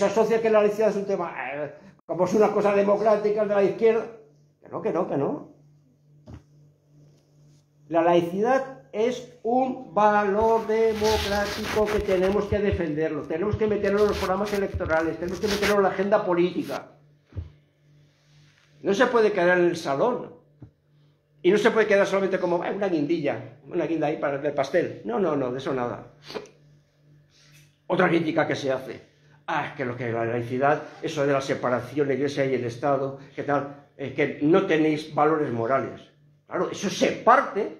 se asocia que la laicidad es un tema, eh, como es una cosa democrática de la izquierda. Que no, que no, que no. La laicidad es un valor democrático que tenemos que defenderlo, tenemos que meterlo en los programas electorales, tenemos que meterlo en la agenda política. No se puede quedar en el salón. Y no se puede quedar solamente como una guindilla, una guinda ahí para el pastel. No, no, no, de eso nada. Otra crítica que se hace. Ah, que lo que la laicidad, eso de la separación, la iglesia y el Estado, que tal, es que no tenéis valores morales. Claro, eso se parte,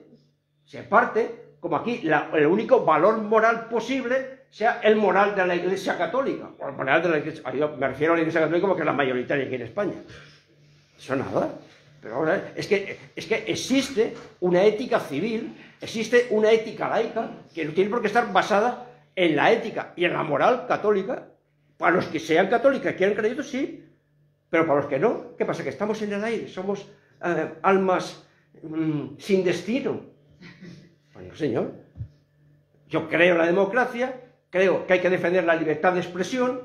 se parte, como aquí el único valor moral posible sea el moral de la Iglesia Católica. O el moral de la Iglesia, yo me refiero a la Iglesia Católica porque es la mayoritaria aquí en España. Eso nada. Pero ahora es que, es que existe una ética civil, existe una ética laica que no tiene por qué estar basada en la ética y en la moral católica. Para los que sean católicos y quieran creer, sí, pero para los que no, ¿qué pasa? Que estamos en el aire, somos eh, almas mm, sin destino. Bueno, señor, yo creo en la democracia, creo que hay que defender la libertad de expresión,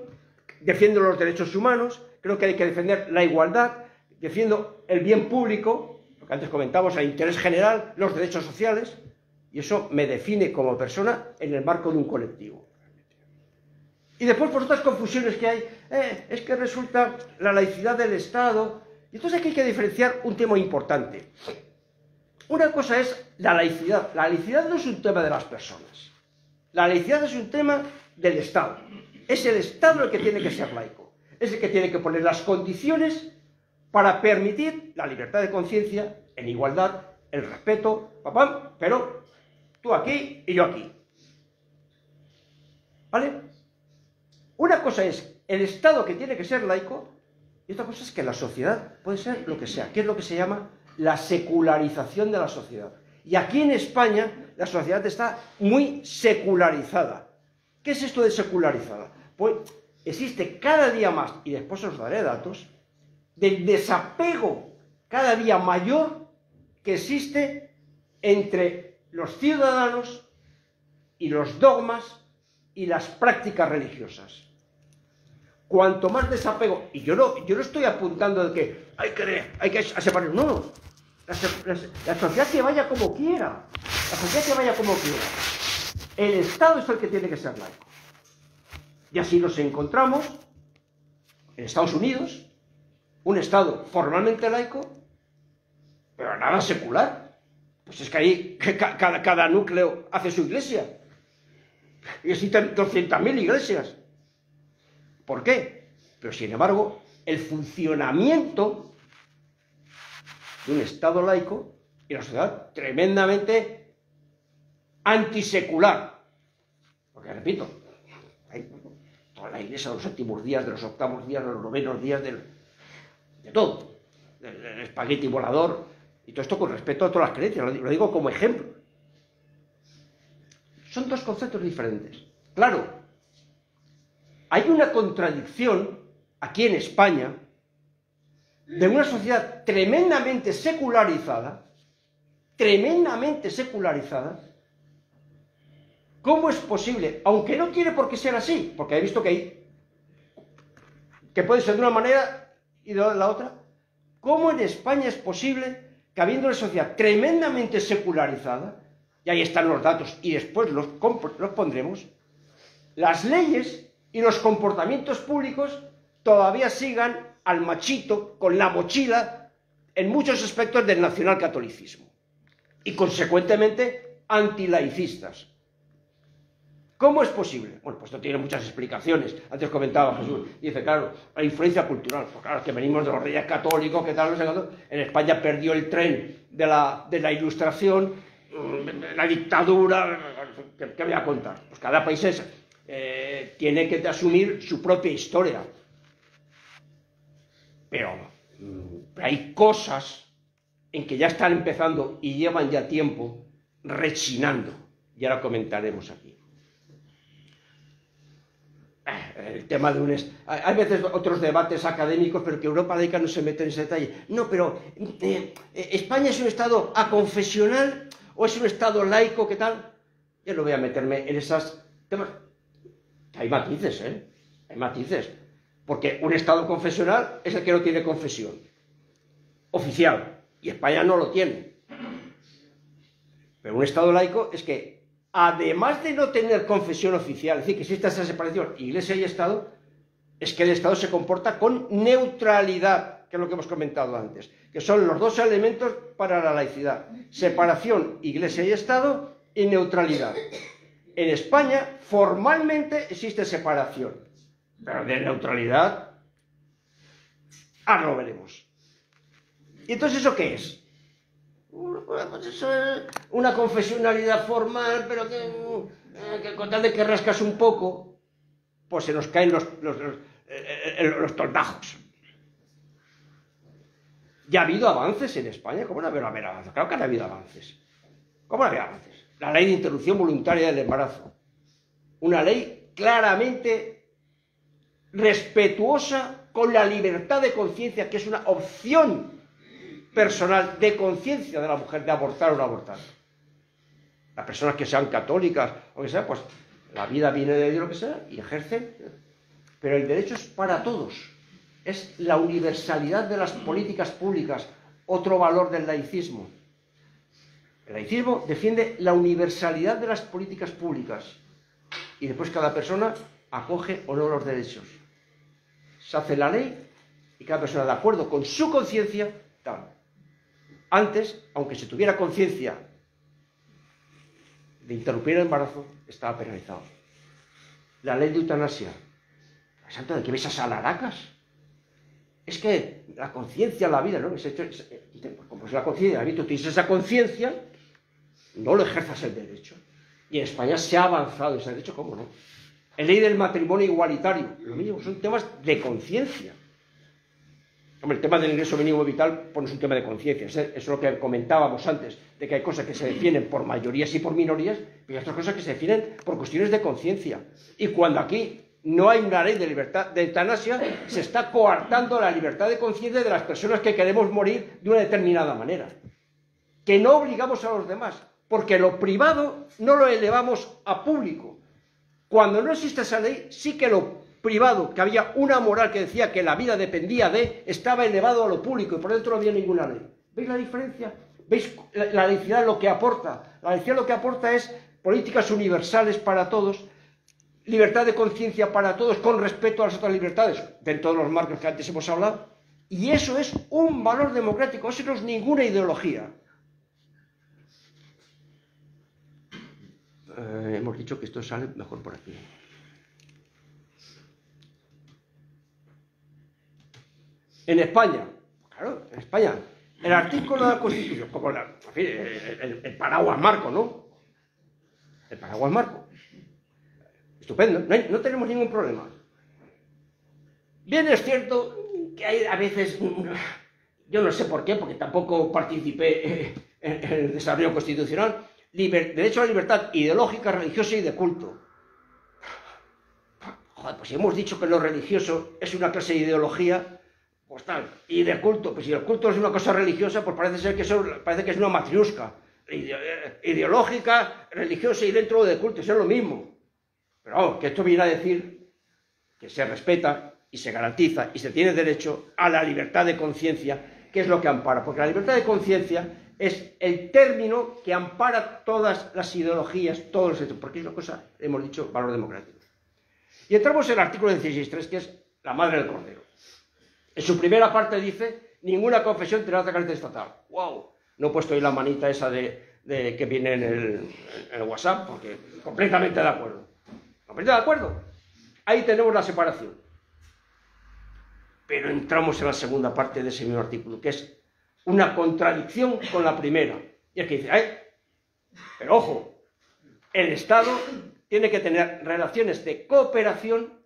defiendo los derechos humanos, creo que hay que defender la igualdad, defiendo el bien público, lo que antes comentábamos, el interés general, los derechos sociales, y eso me define como persona en el marco de un colectivo. Y después por otras confusiones que hay, eh, es que resulta la laicidad del Estado. Y entonces aquí hay que diferenciar un tema importante. Una cosa es la laicidad. La laicidad no es un tema de las personas. La laicidad es un tema del Estado. Es el Estado el que tiene que ser laico. Es el que tiene que poner las condiciones para permitir la libertad de conciencia en igualdad, el respeto, papá, pero tú aquí y yo aquí. ¿Vale? Una cosa es el Estado que tiene que ser laico y otra cosa es que la sociedad puede ser lo que sea, que es lo que se llama la secularización de la sociedad. Y aquí en España la sociedad está muy secularizada. ¿Qué es esto de secularizada? Pues existe cada día más, y después os daré datos, del desapego cada día mayor que existe entre los ciudadanos y los dogmas y las prácticas religiosas. Cuanto más desapego, y yo no, yo no estoy apuntando de que hay que, hay que separar, no, la, la sociedad que vaya como quiera, la sociedad que vaya como quiera. El Estado es el que tiene que ser laico. Y así nos encontramos en Estados Unidos, un Estado formalmente laico, pero nada secular. Pues es que ahí cada, cada núcleo hace su iglesia. Y existen 200.000 iglesias. ¿Por qué? Pero sin embargo, el funcionamiento de un Estado laico y la sociedad tremendamente antisecular. Porque, repito, hay toda la iglesia de los séptimos días, de los octavos días, de los novenos días, del, de todo, el, espagueti volador, y todo esto con respecto a todas las creencias, lo digo como ejemplo. Son dos conceptos diferentes. Claro, hay una contradicción aquí en España de una sociedad tremendamente secularizada, tremendamente secularizada, ¿cómo es posible? Aunque no quiere por qué ser así, porque he visto que hay, que puede ser de una manera y de la otra, ¿cómo en España es posible que habiendo una sociedad tremendamente secularizada, y ahí están los datos y después los, los pondremos, las leyes y los comportamientos públicos todavía sigan al machito con la mochila en muchos aspectos del nacionalcatolicismo y consecuentemente antilaicistas. ¿Cómo es posible? Bueno, pues esto tiene muchas explicaciones. Antes comentaba Jesús, dice, claro, la influencia cultural. Pues claro, que venimos de los reyes católicos, que tal, no sé En España perdió el tren de la, de la ilustración, la dictadura. ¿Qué, voy a contar? Pues cada país eh, tiene que asumir su propia historia. Pero mm, hay cosas en que ya están empezando y llevan ya tiempo rechinando. Y ahora comentaremos aquí el tema de un... Hay veces otros debates académicos, pero que Europa laica no se mete en ese detalle. No, pero eh, eh, ¿España es un Estado aconfesional o es un Estado laico? ¿Qué tal? Yo no voy a meterme en esos temas. Hay matices, ¿eh? Hay matices. Porque un Estado confesional es el que no tiene confesión oficial. Y España no lo tiene. Pero un Estado laico es que, además de no tener confesión oficial, es decir, que existe esa separación Iglesia y Estado, es que el Estado se comporta con neutralidad, que es lo que hemos comentado antes, que son los dos elementos para la laicidad. Separación Iglesia y Estado y neutralidad. En España, formalmente existe separación, pero de neutralidad, ahora lo veremos. ¿Y entonces eso qué es? Pues eso es una confesionalidad formal, pero que, eh, con tal de que rascas un poco, pues se nos caen los, los, los, eh, eh, los. Ya ha habido avances en España, ¿cómo no ha habido avances? Claro que ha habido avances. ¿Cómo no ha habido avances? La ley de interrupción voluntaria del embarazo. Una ley claramente respetuosa con la libertad de conciencia, que es una opción personal de conciencia de la mujer de abortar o no abortar. Las personas que sean católicas o que sea, pues la vida viene de Dios, lo que sea, y ejercen. Pero el derecho es para todos. Es la universalidad de las políticas públicas, otro valor del laicismo. El laicismo defiende la universalidad de las políticas públicas y después cada persona acoge o no los derechos. Se hace la ley y cada persona de acuerdo con su conciencia, tal. Antes, aunque se tuviera conciencia de interrumpir el embarazo, estaba penalizado. La ley de eutanasia. ¿Santo de qué ves a salaracas? Es que la conciencia, la vida, ¿no? como es la conciencia, la vida, tú tienes esa conciencia, no lo ejerzas el derecho. Y en España se ha avanzado ese derecho, ¿cómo no? La ley del matrimonio igualitario, lo mismo, son temas de conciencia. Hombre, el tema del ingreso mínimo vital pues, es un tema de conciencia. Es lo que comentábamos antes, de que hay cosas que se definen por mayorías y por minorías, pero hay otras cosas que se definen por cuestiones de conciencia. Y cuando aquí no hay una ley de libertad de eutanasia, se está coartando la libertad de conciencia de las personas que queremos morir de una determinada manera. Que no obligamos a los demás, porque lo privado no lo elevamos a público. Cuando no existe esa ley, sí que lo privado, que había una moral que decía que la vida dependía de, estaba elevado a lo público y por dentro no había ninguna ley. ¿Veis la diferencia? ¿Veis la, la laicidad lo que aporta? La laicidad lo que aporta es políticas universales para todos, libertad de conciencia para todos con respeto a las otras libertades, dentro de los marcos que antes hemos hablado, y eso es un valor democrático, eso no es ninguna ideología. Eh, hemos dicho que esto sale mejor por aquí. En España, claro, en España, el artículo de la Constitución, como la, el, el, paraguas marco, ¿no? El paraguas marco. Estupendo, no, tenemos ningún problema. Bien es cierto que hay a veces, yo no sé por qué, porque tampoco participé en el desarrollo constitucional, derecho a la libertad ideológica, religiosa y de culto. Joder, pues si hemos dicho que lo religioso es una clase de ideología, pues tal, y de culto, pues si el culto es una cosa religiosa, pues parece ser que eso, parece que es una matriusca, ideológica, religiosa y dentro de culto, eso es lo mismo. Pero vamos, que esto viene a decir que se respeta y se garantiza y se tiene derecho a la libertad de conciencia, que es lo que ampara, porque la libertad de conciencia es el término que ampara todas las ideologías, todos los hechos, porque es una cosa, hemos dicho, valor democrático. Y entramos en el artículo 16.3, que es la madre del cordero. En su primera parte dice, ninguna confesión tendrá carácter estatal. ¡Wow! No he puesto ahí la manita esa de, que viene en el, en el, WhatsApp, porque completamente de acuerdo. ¿Completamente de acuerdo? Ahí tenemos la separación. Pero entramos en la segunda parte de ese mismo artículo, que es una contradicción con la primera. Y es que dice, ¡ay! Pero ojo, el Estado tiene que tener relaciones de cooperación,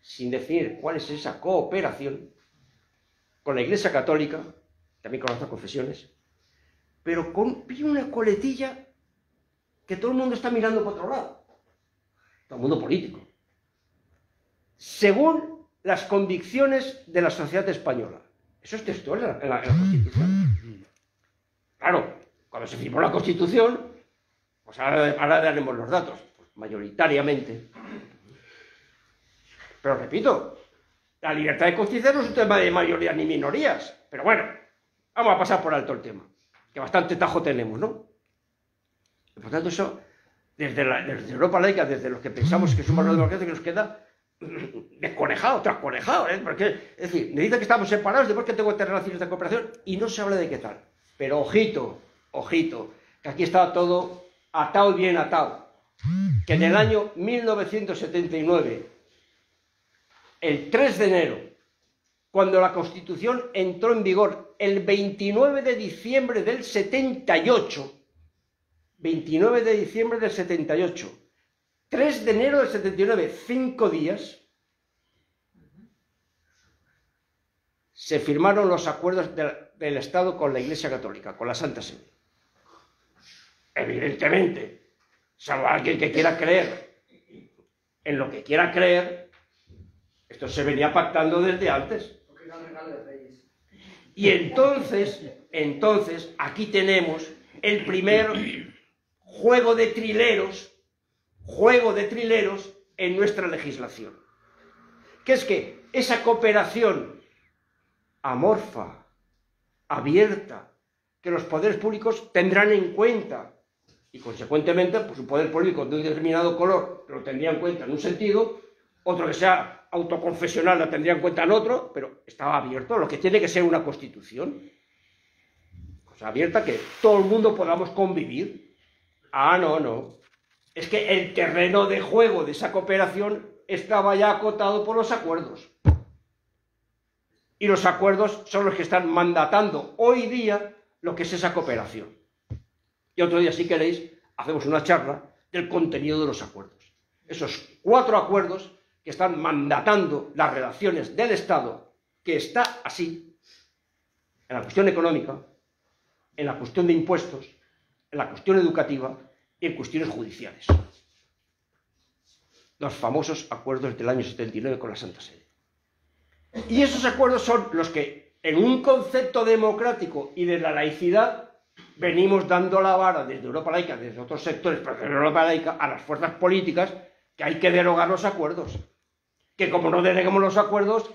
sin decir cuál es esa cooperación, con la Iglesia Católica, también con otras confesiones, pero con una coletilla que todo el mundo está mirando por otro lado, todo el mundo político, según las convicciones de la sociedad española. Eso es textual en la, Constitución. Claro, cuando se firmó la Constitución, pues ahora, daremos los datos. Pues mayoritariamente, Pero repito, la libertad de conciencia no es un tema de mayorías ni minorías. Pero bueno, vamos a pasar por alto el tema, que bastante tajo tenemos, ¿no? Por tanto, eso, desde, la, Europa laica, desde los que pensamos que somos una democracia, que nos queda desconejado, trasconejado, ¿eh? Porque, es decir, necesita que estamos separados, después que tengo estas relaciones de cooperación, y no se habla de qué tal. Pero ojito, ojito, que aquí está todo atado y bien atado. Que en el año 1979, el 3 de enero, cuando la Constitución entró en vigor el 29 de diciembre del 78, 29 de diciembre del 78, 3 de enero del 79, cinco días, se firmaron los acuerdos del Estado con la Iglesia Católica, con la Santa Sede. Evidentemente, salvo alguien que quiera creer en lo que quiera creer, esto se venía pactando desde antes. Y entonces, entonces, aquí tenemos el primer juego de trileros, juego de trileros en nuestra legislación. Que es que esa cooperación amorfa, abierta, que los poderes públicos tendrán en cuenta y consecuentemente pues un poder político de un determinado color lo tendría en cuenta en un sentido, otro que sea autoconfesional lo tendría en cuenta en otro, pero estaba abierto lo que tiene que ser una constitución. Cosa abierta que todo el mundo podamos convivir. Ah, no, no. Es que el terreno de juego de esa cooperación estaba ya acotado por los acuerdos. Y los acuerdos son los que están mandatando hoy día lo que es esa cooperación. Y otro día, si queréis, hacemos una charla del contenido de los acuerdos. Esos cuatro acuerdos que están mandatando las relaciones del Estado, que está así, en la cuestión económica, en la cuestión de impuestos, en la cuestión educativa y en cuestiones judiciales. Los famosos acuerdos del año 79 con la Santa Sede. Y esos acuerdos son los que, en un concepto democrático y de la laicidad, venimos dando la vara desde Europa laica, desde otros sectores, pero desde Europa laica, a las fuerzas políticas, que hay que derogar los acuerdos. Que como no deroguemos los acuerdos,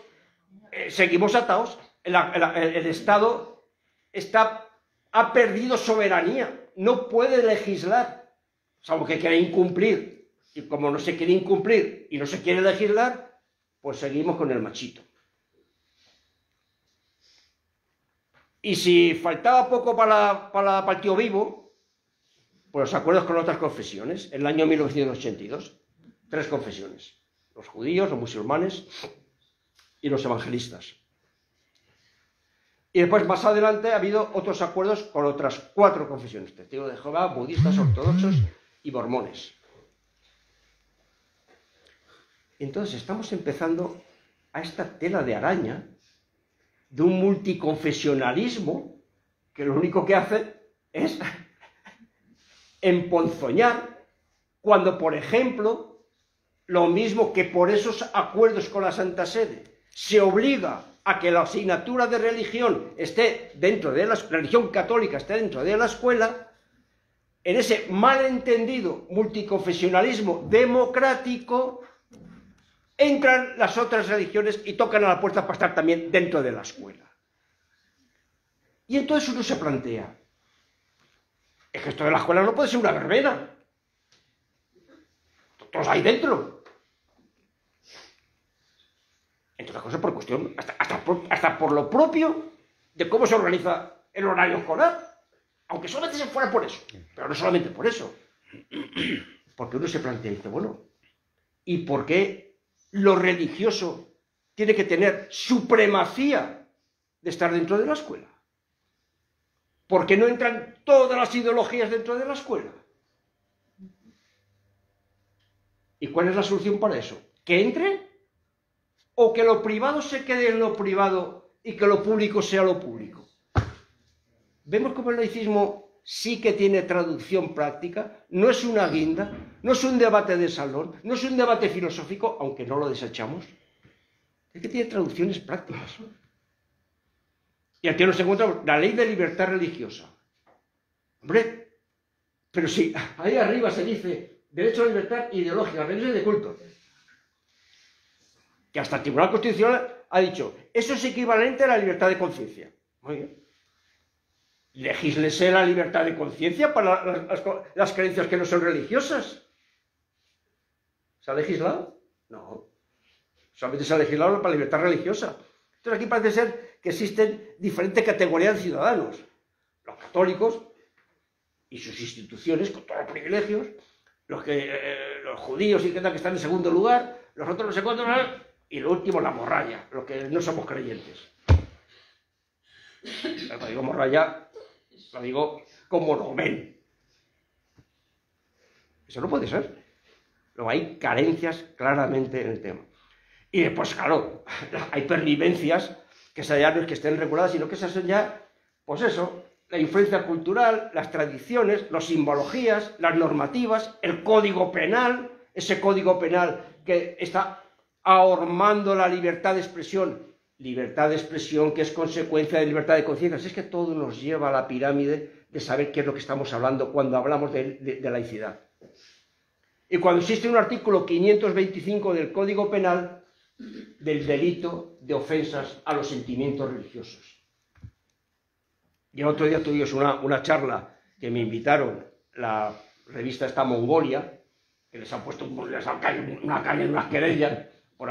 eh, seguimos atados. El, el Estado está, ha perdido soberanía no puede legislar, salvo que quiere incumplir. Y como no se quiere incumplir y no se quiere legislar, pues seguimos con el machito. Y si faltaba poco para, para, Partido Vivo, pues los acuerdos con otras confesiones, en el año 1982, tres confesiones, los judíos, los musulmanes y los evangelistas. Y después, más adelante, ha habido otros acuerdos con otras cuatro confesiones, testigos de Jehová, budistas, ortodoxos y mormones. Entonces, estamos empezando a esta tela de araña de un multiconfesionalismo que lo único que hace es emponzoñar cuando, por ejemplo, lo mismo que por esos acuerdos con la Santa Sede se obliga a que la asignatura de religión esté dentro de la religión católica esté dentro de la escuela, en ese malentendido multiconfesionalismo democrático, entran las otras religiones y tocan a la puerta para estar también dentro de la escuela. Y entonces uno se plantea, es que esto de la escuela no puede ser una verbena. Todos ahí dentro. Entre otras cosas por cuestión, hasta, por, lo propio de cómo se organiza el horario escolar. Aunque solamente se fuera por eso, pero no solamente por eso. Porque uno se plantea y dice, bueno, ¿y por qué lo religioso tiene que tener supremacía de estar dentro de la escuela? ¿Por qué no entran todas las ideologías dentro de la escuela? ¿Y cuál es la solución para eso? Que entre o que lo privado se quede en lo privado y que lo público sea lo público. Vemos cómo el laicismo sí que tiene traducción práctica, no es una guinda, no es un debate de salón, no es un debate filosófico, aunque no lo desechamos, es que tiene traducciones prácticas. Y aquí nos encontramos la ley de libertad religiosa. Hombre, pero si ahí arriba se dice derecho a libertad ideológica, religión de culto. Que hasta el Tribunal Constitucional ha dicho, eso es equivalente a la libertad de conciencia. Muy bien. Legislese la libertad de conciencia para las, creencias que no son religiosas. ¿Se ha legislado? No. Solamente se ha legislado para la libertad religiosa. Entonces aquí parece ser que existen diferentes categorías de ciudadanos. Los católicos y sus instituciones con todos los privilegios, los, que, eh, los judíos y que están en segundo lugar, los otros en segundo lugar, y lo último la morralla, los que no somos creyentes. Cuando digo morralla, lo digo como lo ven. Eso no puede ser. Luego hay carencias claramente en el tema. Y después, claro, hay pervivencias que ya no es que estén reguladas, sino que esas son ya, pues eso, la influencia cultural, las tradiciones, las simbologías, las normativas, el código penal, ese código penal que está ahormando la libertad de expresión, libertad de expresión que es consecuencia de libertad de conciencia. Es que todo nos lleva a la pirámide de saber qué es lo que estamos hablando cuando hablamos de, de laicidad. Y cuando existe un artículo 525 del Código Penal, del delito de ofensas a los sentimientos religiosos. Y el otro día tuvimos una, una charla que me invitaron, la revista esta Mongolia, que les han puesto una caña en unas querellas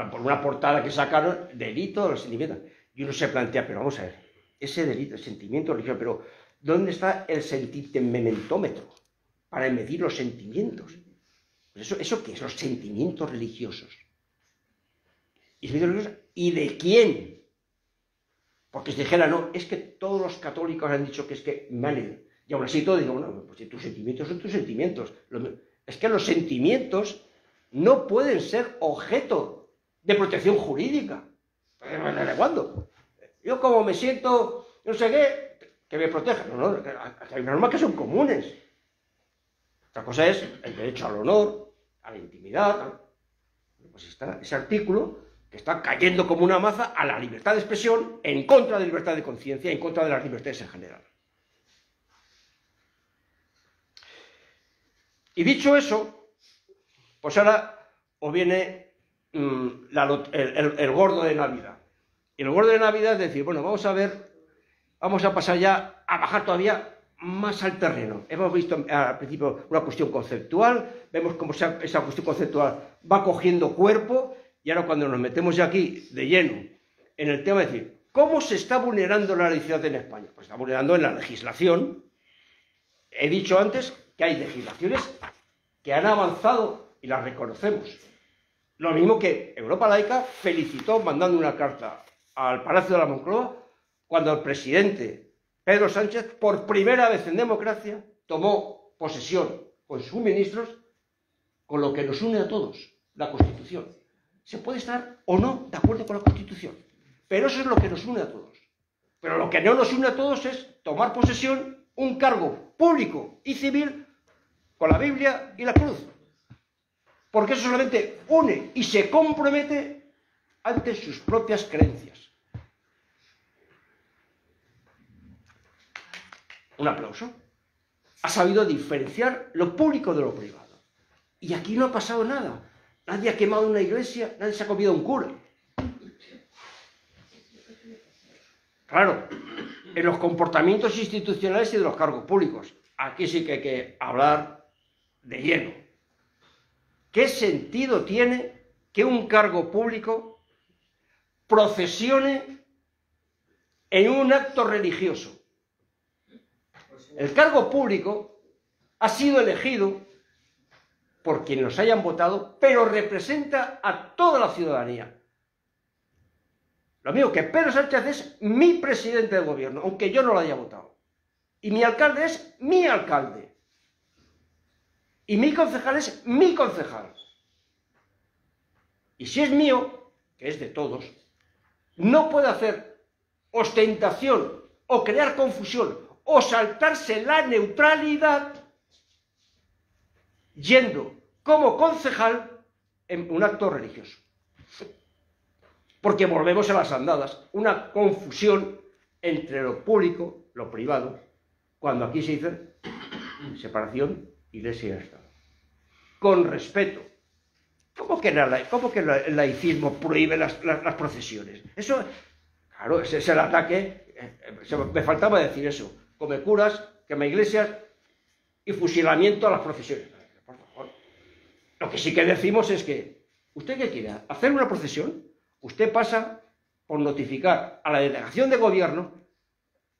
por, una portada que sacaron, delito de los sentimientos. Y uno se plantea, pero vamos a ver, ese delito, el sentimiento religioso, pero ¿dónde está el sentimentómetro para medir los sentimientos? Pues eso, ¿Eso qué es? Los sentimientos religiosos. ¿Y de quién? Porque si dijera, no, es que todos los católicos han dicho que es que me Y aún así todo digo, bueno, pues tus sentimientos son tus sentimientos. Es que los sentimientos no pueden ser objeto de protección jurídica. ¿De cuándo? Yo como me siento, no sé qué, que me proteja. No, no, hay normas que son comunes. Otra cosa es el derecho al honor, a la intimidad. Pues está ese artículo que está cayendo como una maza a la libertad de expresión en contra de la libertad de conciencia, en contra de las libertades en general. Y dicho eso, pues ahora os viene mm, el, gordo de Navidad. Y el gordo de Navidad es decir, bueno, vamos a ver, vamos a pasar ya a bajar todavía más al terreno. Hemos visto al principio una cuestión conceptual, vemos cómo esa, esa cuestión conceptual va cogiendo cuerpo y ahora cuando nos metemos ya aquí de lleno en el tema de decir, ¿cómo se está vulnerando la laicidad en España? Pues está vulnerando en la legislación. He dicho antes que hay legislaciones que han avanzado y las reconocemos. Lo mismo que Europa Laica felicitó mandando una carta al Palacio de la Moncloa cuando el presidente Pedro Sánchez, por primera vez en democracia, tomó posesión con sus ministros con lo que nos une a todos, la Constitución se puede estar o no de acuerdo con la Constitución. Pero eso es lo que nos une a todos. Pero lo que no nos une a todos es tomar posesión un cargo público y civil con la Biblia y la cruz. Porque eso solamente une y se compromete ante sus propias creencias. Un aplauso. Ha sabido diferenciar lo público de lo privado. Y aquí no ha pasado nada. Nadie ha quemado una iglesia, nadie se ha comido un cura. Claro, en los comportamientos institucionales y de los cargos públicos. Aquí sí que hay que hablar de lleno. ¿Qué sentido tiene que un cargo público procesione en un acto religioso? El cargo público ha sido elegido por quienes nos hayan votado, pero representa a toda la ciudadanía. Lo mismo que Pedro Sánchez es mi presidente de gobierno, aunque yo no lo haya votado. Y mi alcalde es mi alcalde. Y mi concejal es mi concejal. Y si es mío, que es de todos, no puede hacer ostentación o crear confusión o saltarse la neutralidad yendo como concejal en un acto religioso. Porque volvemos a las andadas, una confusión entre lo público, lo privado, cuando aquí se dice separación iglesia y Estado. Con respeto ¿Cómo que, el laicismo prohíbe las, procesiones? Eso, claro, ese es el ataque. Eh, me faltaba decir eso. Come curas, quema iglesias y fusilamiento a las procesiones. Lo que sí que decimos es que, ¿usted qué quiere? ¿Hacer una procesión? Usted pasa por notificar a la delegación de gobierno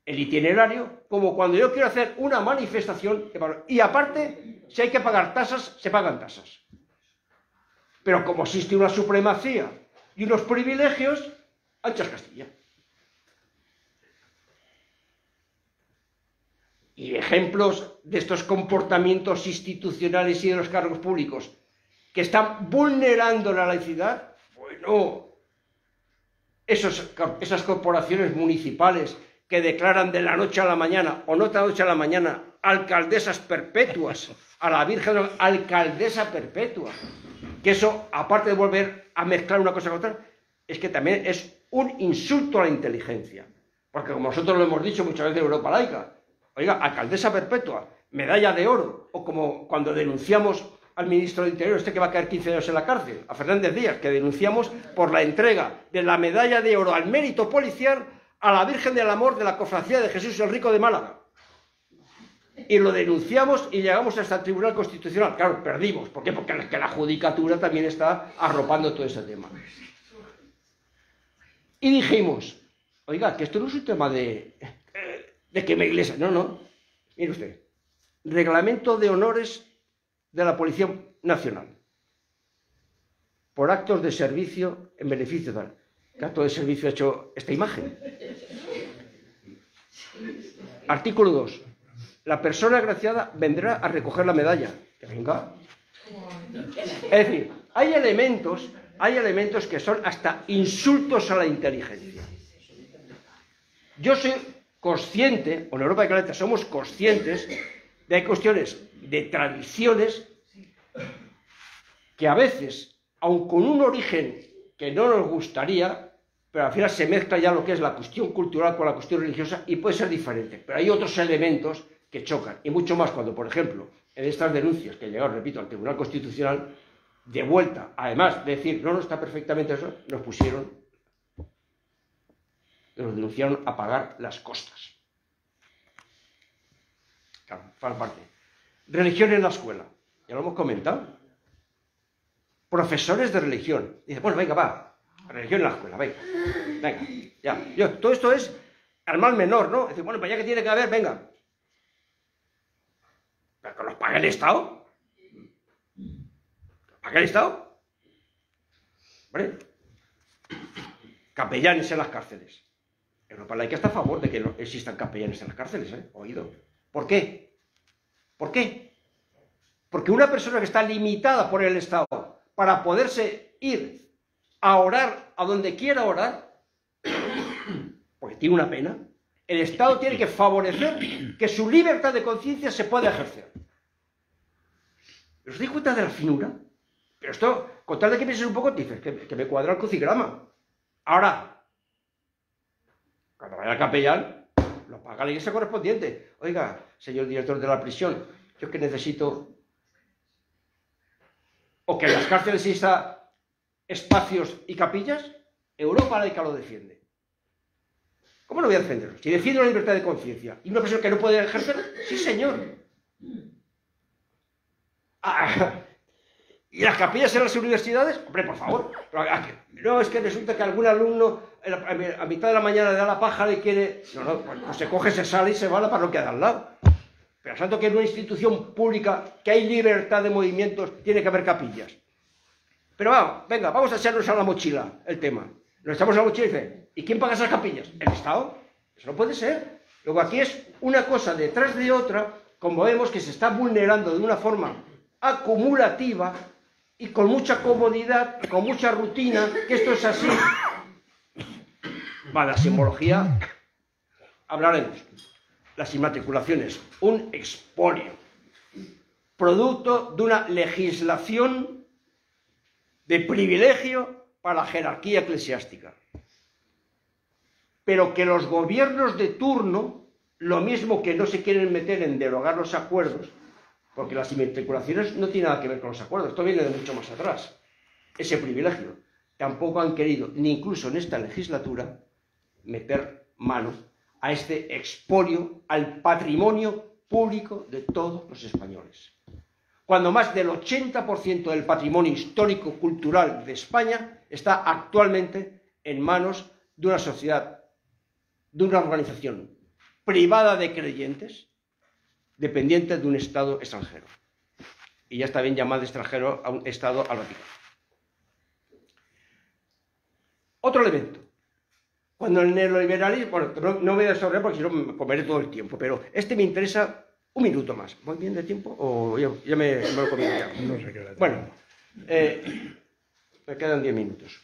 el itinerario como cuando yo quiero hacer una manifestación. Y aparte, si hay que pagar tasas, se pagan tasas. Pero como existe una supremacía y unos privilegios, anchas Castilla. Y ejemplos de estos comportamientos institucionales y de los cargos públicos que están vulnerando la laicidad, bueno, esas corporaciones municipales que declaran de la noche a la mañana o no de la noche a la mañana alcaldesas perpetuas a la Virgen, alcaldesa perpetua, que eso, aparte de volver a mezclar una cosa con otra, es que también es un insulto a la inteligencia. Porque como nosotros lo hemos dicho muchas veces en Europa laica, oiga, alcaldesa perpetua, medalla de oro, o como cuando denunciamos al ministro de Interior, este que va a caer 15 años en la cárcel, a Fernández Díaz, que denunciamos por la entrega de la medalla de oro al mérito policial a la Virgen del Amor de la Cofradía de Jesús el Rico de Málaga y lo denunciamos y llegamos hasta el Tribunal Constitucional. Claro, perdimos. ¿Por qué? Porque la judicatura también está arropando todo ese tema. Y dijimos, oiga, que esto no es un tema de, de que me iglesia. No, no. Mire usted. Reglamento de honores de la Policía Nacional. Por actos de servicio en beneficio de... ¿Qué acto de servicio ha hecho esta imagen? Artículo 2 la persona agraciada vendrá a recoger la medalla. Que venga. Es decir, hay elementos, hay elementos que son hasta insultos a la inteligencia. Yo soy consciente, o en Europa de Caleta somos conscientes de hay cuestiones de tradiciones que a veces, aun con un origen que no nos gustaría, pero al final se mezcla ya lo que es la cuestión cultural con la cuestión religiosa y puede ser diferente. Pero hay otros elementos que chocan. Y mucho más cuando, por ejemplo, en estas denuncias que llegaron, repito, al Tribunal Constitucional, de vuelta, además de decir, no, no está perfectamente eso, nos pusieron, nos denunciaron a pagar las costas. Claro, para parte. Religión en la escuela, ya lo hemos comentado. Profesores de religión. Dice, bueno, venga, va, religión en la escuela, venga, venga, ya. Yo, todo esto es al mal menor, ¿no? Dice, bueno, pues ya que tiene que haber, venga, ¿Pero que los pague el Estado? ¿Los pague el Estado? ¿Vale? Capellanes en las cárceles. Europa Laica está a favor de que existan capellanes en las cárceles, ¿eh? Oído. ¿Por qué? ¿Por qué? Porque una persona que está limitada por el Estado para poderse ir a orar a donde quiera orar, porque tiene una pena, el Estado tiene que favorecer que su libertad de conciencia se pueda ejercer. ¿Os dais cuenta de la finura? Pero esto, con tal de que pienses un poco, dices que, me cuadra el crucigrama. Ahora, cuando vaya al capellán, lo paga la iglesia correspondiente. Oiga, señor director de la prisión, yo que necesito o que en las cárceles exista espacios y capillas, Europa laica lo defiende. ¿Cómo no voy a defenderlo? Si defiendo la libertad de conciencia y una persona que no puede ejercer, sí señor. Ah, ¿Y las capillas en las universidades? Hombre, por favor. No, es que resulta que algún alumno a mitad de la mañana le da la paja y quiere... No, no, pues se coge, se sale y se va a la parroquia de al lado. Pero tanto que en una institución pública que hay libertad de movimientos, tiene que haber capillas. Pero vamos, venga, vamos a echarnos a la mochila el tema. Nos echamos a la mochila y dice, ¿y quién paga esas capillas? ¿El Estado? Eso no puede ser. Luego aquí es una cosa detrás de otra, como vemos que se está vulnerando de una forma acumulativa y con mucha comodidad, con mucha rutina, que esto es así. Va, la simbología, hablaremos. Las inmatriculaciones, un expolio, producto de una legislación de privilegio para la jerarquía eclesiástica. Pero que los gobiernos de turno, lo mismo que no se quieren meter en derogar los acuerdos, porque las inmatriculaciones no tienen nada que ver con los acuerdos, esto viene de mucho más atrás. ese privilegio. Tampoco han querido, ni incluso en esta legislatura, meter mano a este expolio al patrimonio público de todos los españoles. Cuando más del 80% del patrimonio histórico-cultural de España está actualmente en manos de una sociedad, de una organización privada de creyentes, dependiente de un Estado extranjero. Y ya está bien llamado extranjero a un Estado al Vaticano. Otro elemento. Cuando el neoliberalismo, bueno, no, voy a desarrollar porque si no me comeré todo el tiempo, pero este me interesa un minuto más. ¿Voy bien de tiempo o ya, me, lo comí No sé qué Bueno, eh, me quedan diez minutos.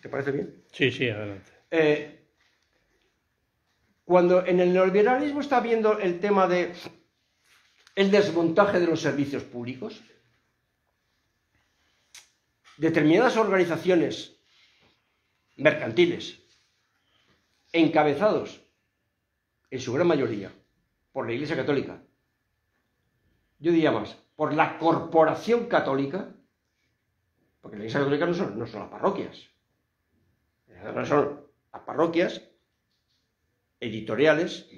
¿Te parece bien? Sí, sí, adelante. Eh, cuando en el neoliberalismo está viendo el tema de el desmontaje de los servicios públicos, determinadas organizaciones mercantiles, encabezados en su gran mayoría por la Iglesia Católica, yo diría más, por la corporación católica, porque la Iglesia Católica no son, no son las parroquias, son las parroquias, editoriales,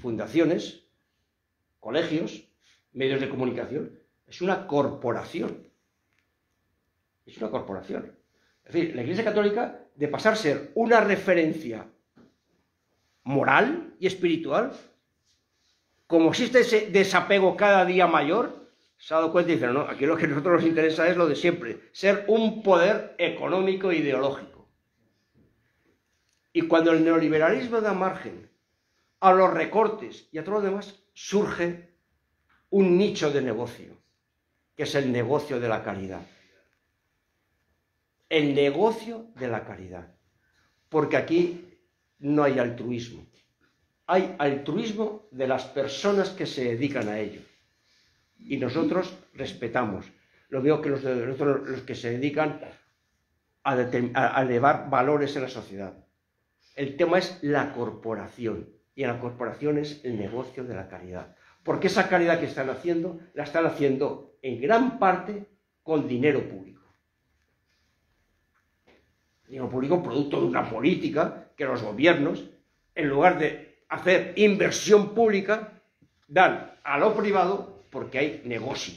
fundaciones, colegios, medios de comunicación. Es una corporación. Es una corporación. Es decir, la Iglesia Católica, de pasar a ser una referencia moral y espiritual, como existe ese desapego cada día mayor, se ha dado cuenta y dice, no, aquí lo que a nosotros nos interesa es lo de siempre, ser un poder económico e ideológico. Y cuando el neoliberalismo da margen a los recortes y a todo lo demás, surge un nicho de negocio, que es el negocio de la caridad. El negocio de la caridad. Porque aquí no hay altruismo. Hay altruismo de las personas que se dedican a ello. Y nosotros respetamos. Lo veo que los, los que se dedican a, a elevar valores en la sociedad. El tema es la corporación. Y la corporación es el negocio de la caridad. Porque esa caridad que están haciendo, la están haciendo en gran parte con dinero público. Dinero público producto de una política que los gobiernos, en lugar de hacer inversión pública, dan a lo privado porque hay negocio.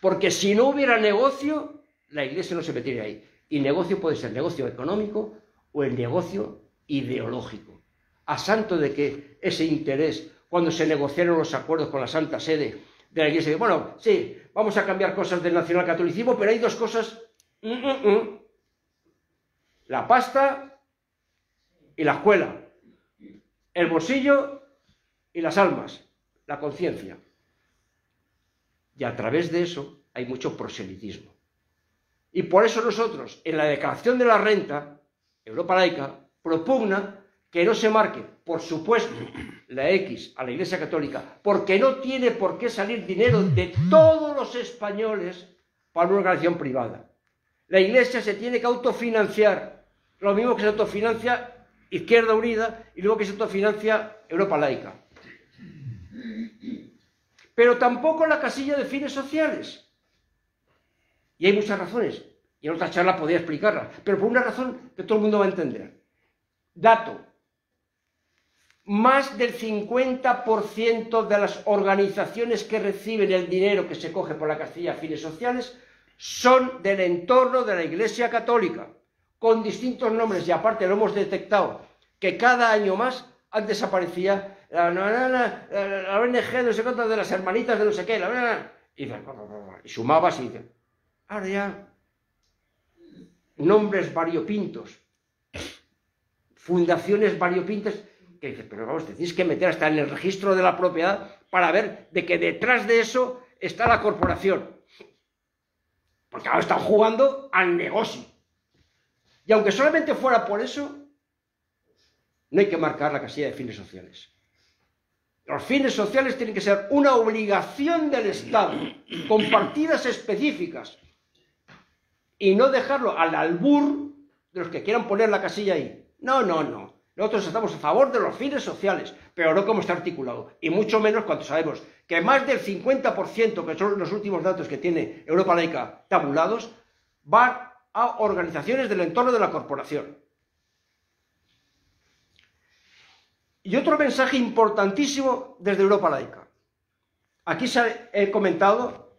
Porque si no hubiera negocio, la iglesia no se metería ahí. Y negocio puede ser negocio económico, o el negocio ideológico. A santo de que ese interés, cuando se negociaron los acuerdos con la Santa Sede de la Iglesia, bueno, sí, vamos a cambiar cosas del nacionalcatolicismo, pero hay dos cosas. Mm, mm, mm. La pasta y la escuela. El bolsillo y las almas. La conciencia. Y a través de eso hay mucho proselitismo. Y por eso nosotros, en la declaración de la renta, Europa laica propugna que no se marque, por supuesto, la X a la Iglesia Católica, porque no tiene por qué salir dinero de todos los españoles para una organización privada. La Iglesia se tiene que autofinanciar, lo mismo que se autofinancia Izquierda Unida y luego que se autofinancia Europa Laica. Pero tampoco la casilla de fines sociales. Y hay muchas razones y en otra charla podría explicarla, pero por una razón que todo el mundo va a entender. Dato, más del 50% de las organizaciones que reciben el dinero que se coge por la Castilla a fines sociales son del entorno de la Iglesia Católica, con distintos nombres, y aparte lo hemos detectado, que cada año más antes aparecía la, ONG, no sé cuántas, de las hermanitas de no sé qué, y, y sumabas y dices, ahora ya nombres variopintos, fundaciones variopintas, que dices, pero vamos, tenéis que meter hasta en el registro de la propiedad para ver de que detrás de eso está la corporación. Porque ahora están jugando al negocio. Y aunque solamente fuera por eso, no hay que marcar la casilla de fines sociales. Los fines sociales tienen que ser una obligación del Estado, con partidas específicas, y no dejarlo al albur de los que quieran poner la casilla ahí. No, no, no. Nosotros estamos a favor de los fines sociales, pero no como está articulado. Y mucho menos cuando sabemos que más del 50%, que son los últimos datos que tiene Europa Laica tabulados, van a organizaciones del entorno de la corporación. Y otro mensaje importantísimo desde Europa laica. Aquí se he comentado,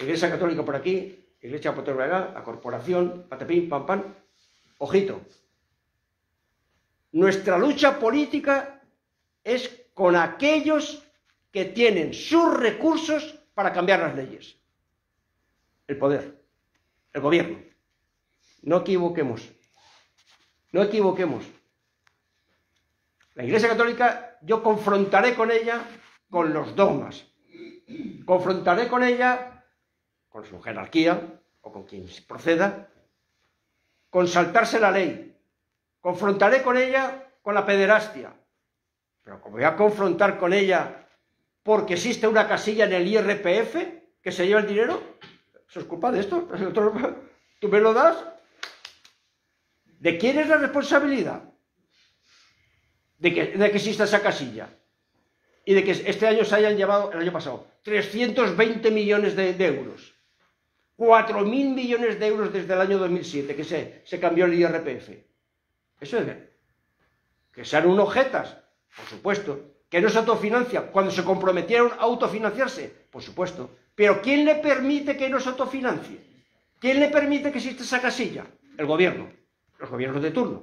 Iglesia Católica por aquí, Iglesia Potero la corporación, patepín, pam, pam. Ojito. Nuestra lucha política es con aquellos que tienen sus recursos para cambiar las leyes. El poder, el gobierno. No equivoquemos. No equivoquemos. La Iglesia Católica, yo confrontaré con ella con los dogmas. Confrontaré con ella con su jerarquía o con quien proceda, con saltarse la ley. Confrontaré con ella con la pederastia. Pero como voy a confrontar con ella porque existe una casilla en el IRPF que se lleva el dinero, ¿eso es culpa de esto? ¿Tú me lo das? ¿De quién es la responsabilidad? de que, de exista esa casilla y de que este año se hayan llevado, el año pasado, 320 millones de, euros. 4.000 millones de euros desde el año 2007 que se, se cambió el IRPF. Eso es que sean unos jetas, por supuesto. Que no se autofinancia. Cuando se comprometieron a autofinanciarse, por supuesto. Pero ¿quién le permite que no se autofinancie? ¿Quién le permite que exista esa casilla? El gobierno. Los gobiernos de turno.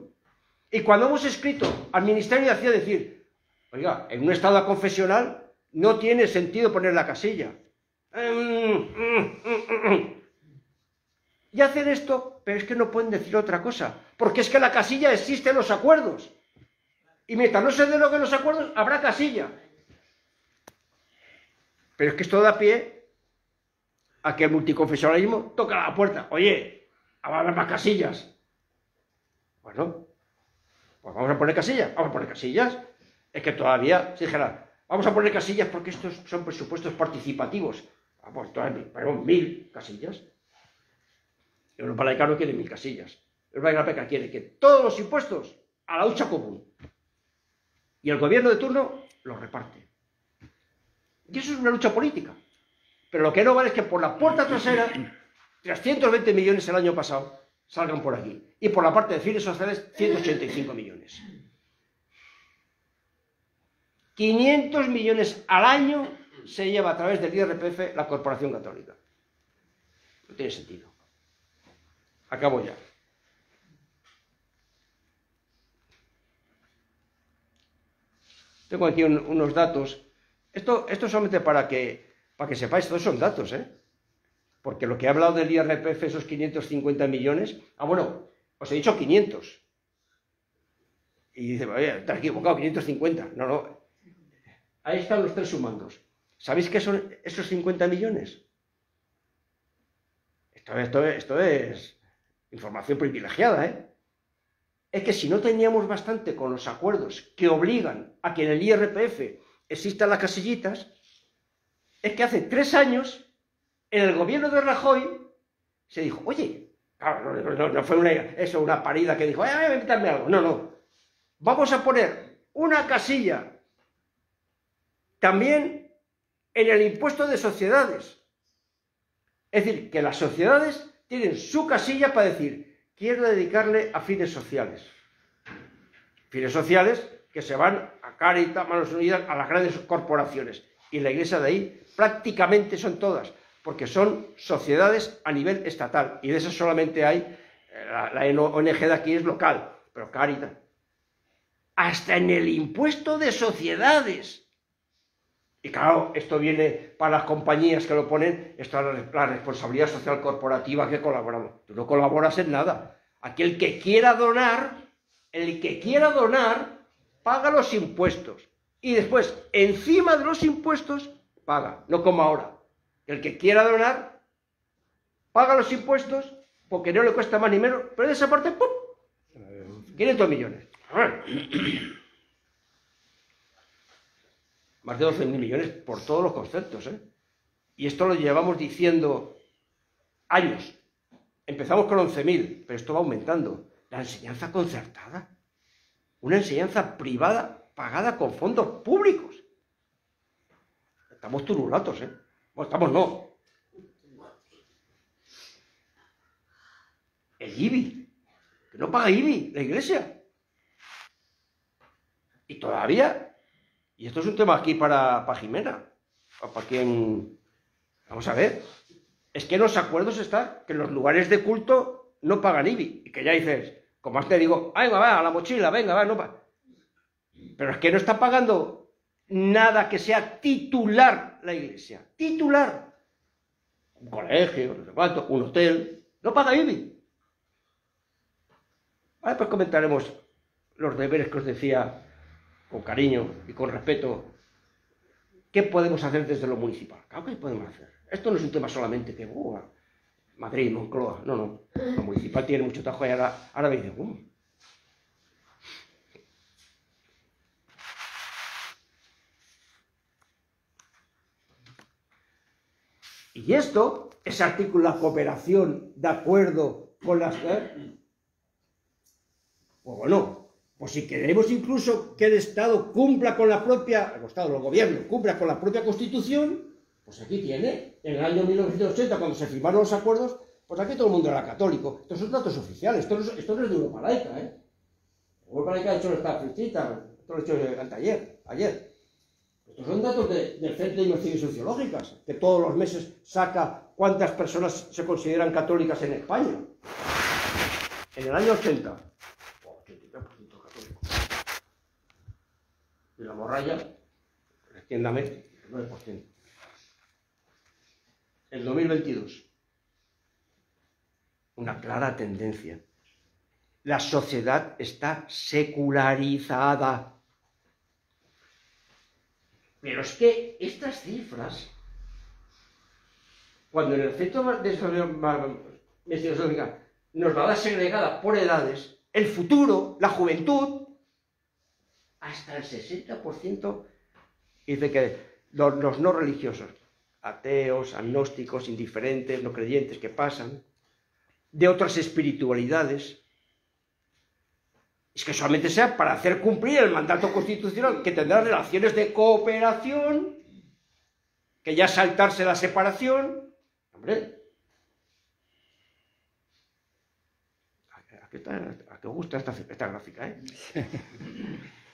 Y cuando hemos escrito al Ministerio de decir, oiga, en un estado confesional no tiene sentido poner la casilla. Y hacen esto, pero es que no pueden decir otra cosa, porque es que la casilla existe en los acuerdos. Y mientras no se que los acuerdos, habrá casilla. Pero es que esto da pie a que el multiconfesionalismo toca la puerta. Oye, habrá más casillas. Bueno, pues vamos a poner casillas, vamos a poner casillas. Es que todavía, si dijera, vamos a poner casillas porque estos son presupuestos participativos. Vamos, todavía ponemos mil casillas. Europa Laica no quiere mil casillas. Europa Laica quiere que todos los impuestos a la hucha común. Y el gobierno de turno los reparte. Y eso es una lucha política. Pero lo que no vale es que por la puerta trasera, 320 millones el año pasado, salgan por aquí. Y por la parte de fines sociales, 185 millones. 500 millones al año se lleva a través del IRPF la Corporación Católica. No tiene sentido. Acabo ya. Tengo aquí unos datos. Esto, esto solamente para que, para que sepáis, todos son datos, ¿eh? Porque lo que he hablado del IRPF, esos 550 millones, ah, bueno, os he dicho 500. Y dice, oye, te has equivocado, 550. No, no. Ahí están los tres sumandos. ¿Sabéis qué son esos 50 millones? Esto, esto es información privilegiada, ¿eh? Es que si no teníamos bastante con los acuerdos que obligan a que en el IRPF existan las casillitas, es que hace tres años en el gobierno de Rajoy se dijo, oye, no, fue una, eso, una parida que dijo, voy a algo. No, no. Vamos a poner una casilla también en el impuesto de sociedades. Es decir, que las sociedades tienen su casilla para decir, quiero dedicarle a fines sociales. Fines sociales que se van a Caritas, Manos Unidas, a las grandes corporaciones. Y la iglesia de ahí prácticamente son todas porque son sociedades a nivel estatal y de esas solamente hay, eh, la, ONG de aquí es local, pero Caritas. Hasta en el impuesto de sociedades. Y claro, esto viene para las compañías que lo ponen, esto es la, responsabilidad social corporativa que colaboramos. Tú no colaboras en nada. Aquí el que quiera donar, el que quiera donar, paga los impuestos. Y después, encima de los impuestos, paga. No como ahora el que quiera donar, paga los impuestos porque no le cuesta más ni menos, pero de esa parte, ¡pum! 500 millones. Más de 12.000 millones por todos los conceptos, ¿eh? Y esto lo llevamos diciendo años. Empezamos con 11.000, pero esto va aumentando. La enseñanza concertada. Una enseñanza privada pagada con fondos públicos. Estamos turulatos, ¿eh? Bueno, estamos no. el IBI, que no paga IBI la iglesia. Y todavía, y esto es un tema aquí para, para Jimena, para quien, vamos a ver, es que en los acuerdos está que los lugares de culto no pagan IBI, y que ya dices, como te digo, ay, va, a la mochila, venga, va, no paga. Pero es que no está pagando nada que sea titular la iglesia, titular. Un colegio, no sé cuánto, un hotel, no paga IBI. Ahora pues comentaremos los deberes que os decía con cariño y con respeto. ¿Qué podemos hacer desde lo municipal? Claro que podemos hacer. Esto no es un tema solamente que, Madrid, Moncloa. No, no. Lo municipal tiene mucho trabajo y ahora, ahora veis, uh. Y esto, ese artículo de cooperación de acuerdo con las... ¿eh? Pues bueno, pues si queremos incluso que el Estado cumpla con la propia, el Estado, el gobierno, cumpla con la propia Constitución, pues aquí tiene, en el año 1980, cuando se firmaron los acuerdos, pues aquí todo el mundo era católico. Estos son datos oficiales, esto no es, esto no es de Europa laica, ¿eh? Europa laica ha hecho esta flechita, esto lo he hecho ayer, ayer. Son datos del Centro de Investigaciones Sociológicas, que todos los meses saca cuántas personas se consideran católicas en España. En el año 80, y la morralla, extiéndame, el 9%. El 2022, una clara tendencia. La sociedad está secularizada. Pero es que estas cifras, cuando en el centro de investigación nos va a dar segregada por edades, el futuro, la juventud, hasta el 60% dice que los, no religiosos, ateos, agnósticos, indiferentes, no creyentes que pasan, de otras espiritualidades, es que solamente sea para hacer cumplir el mandato constitucional, que tendrá relaciones de cooperación, que ya saltarse la separación. Hombre, ¿a qué, te gusta esta, esta gráfica? Eh?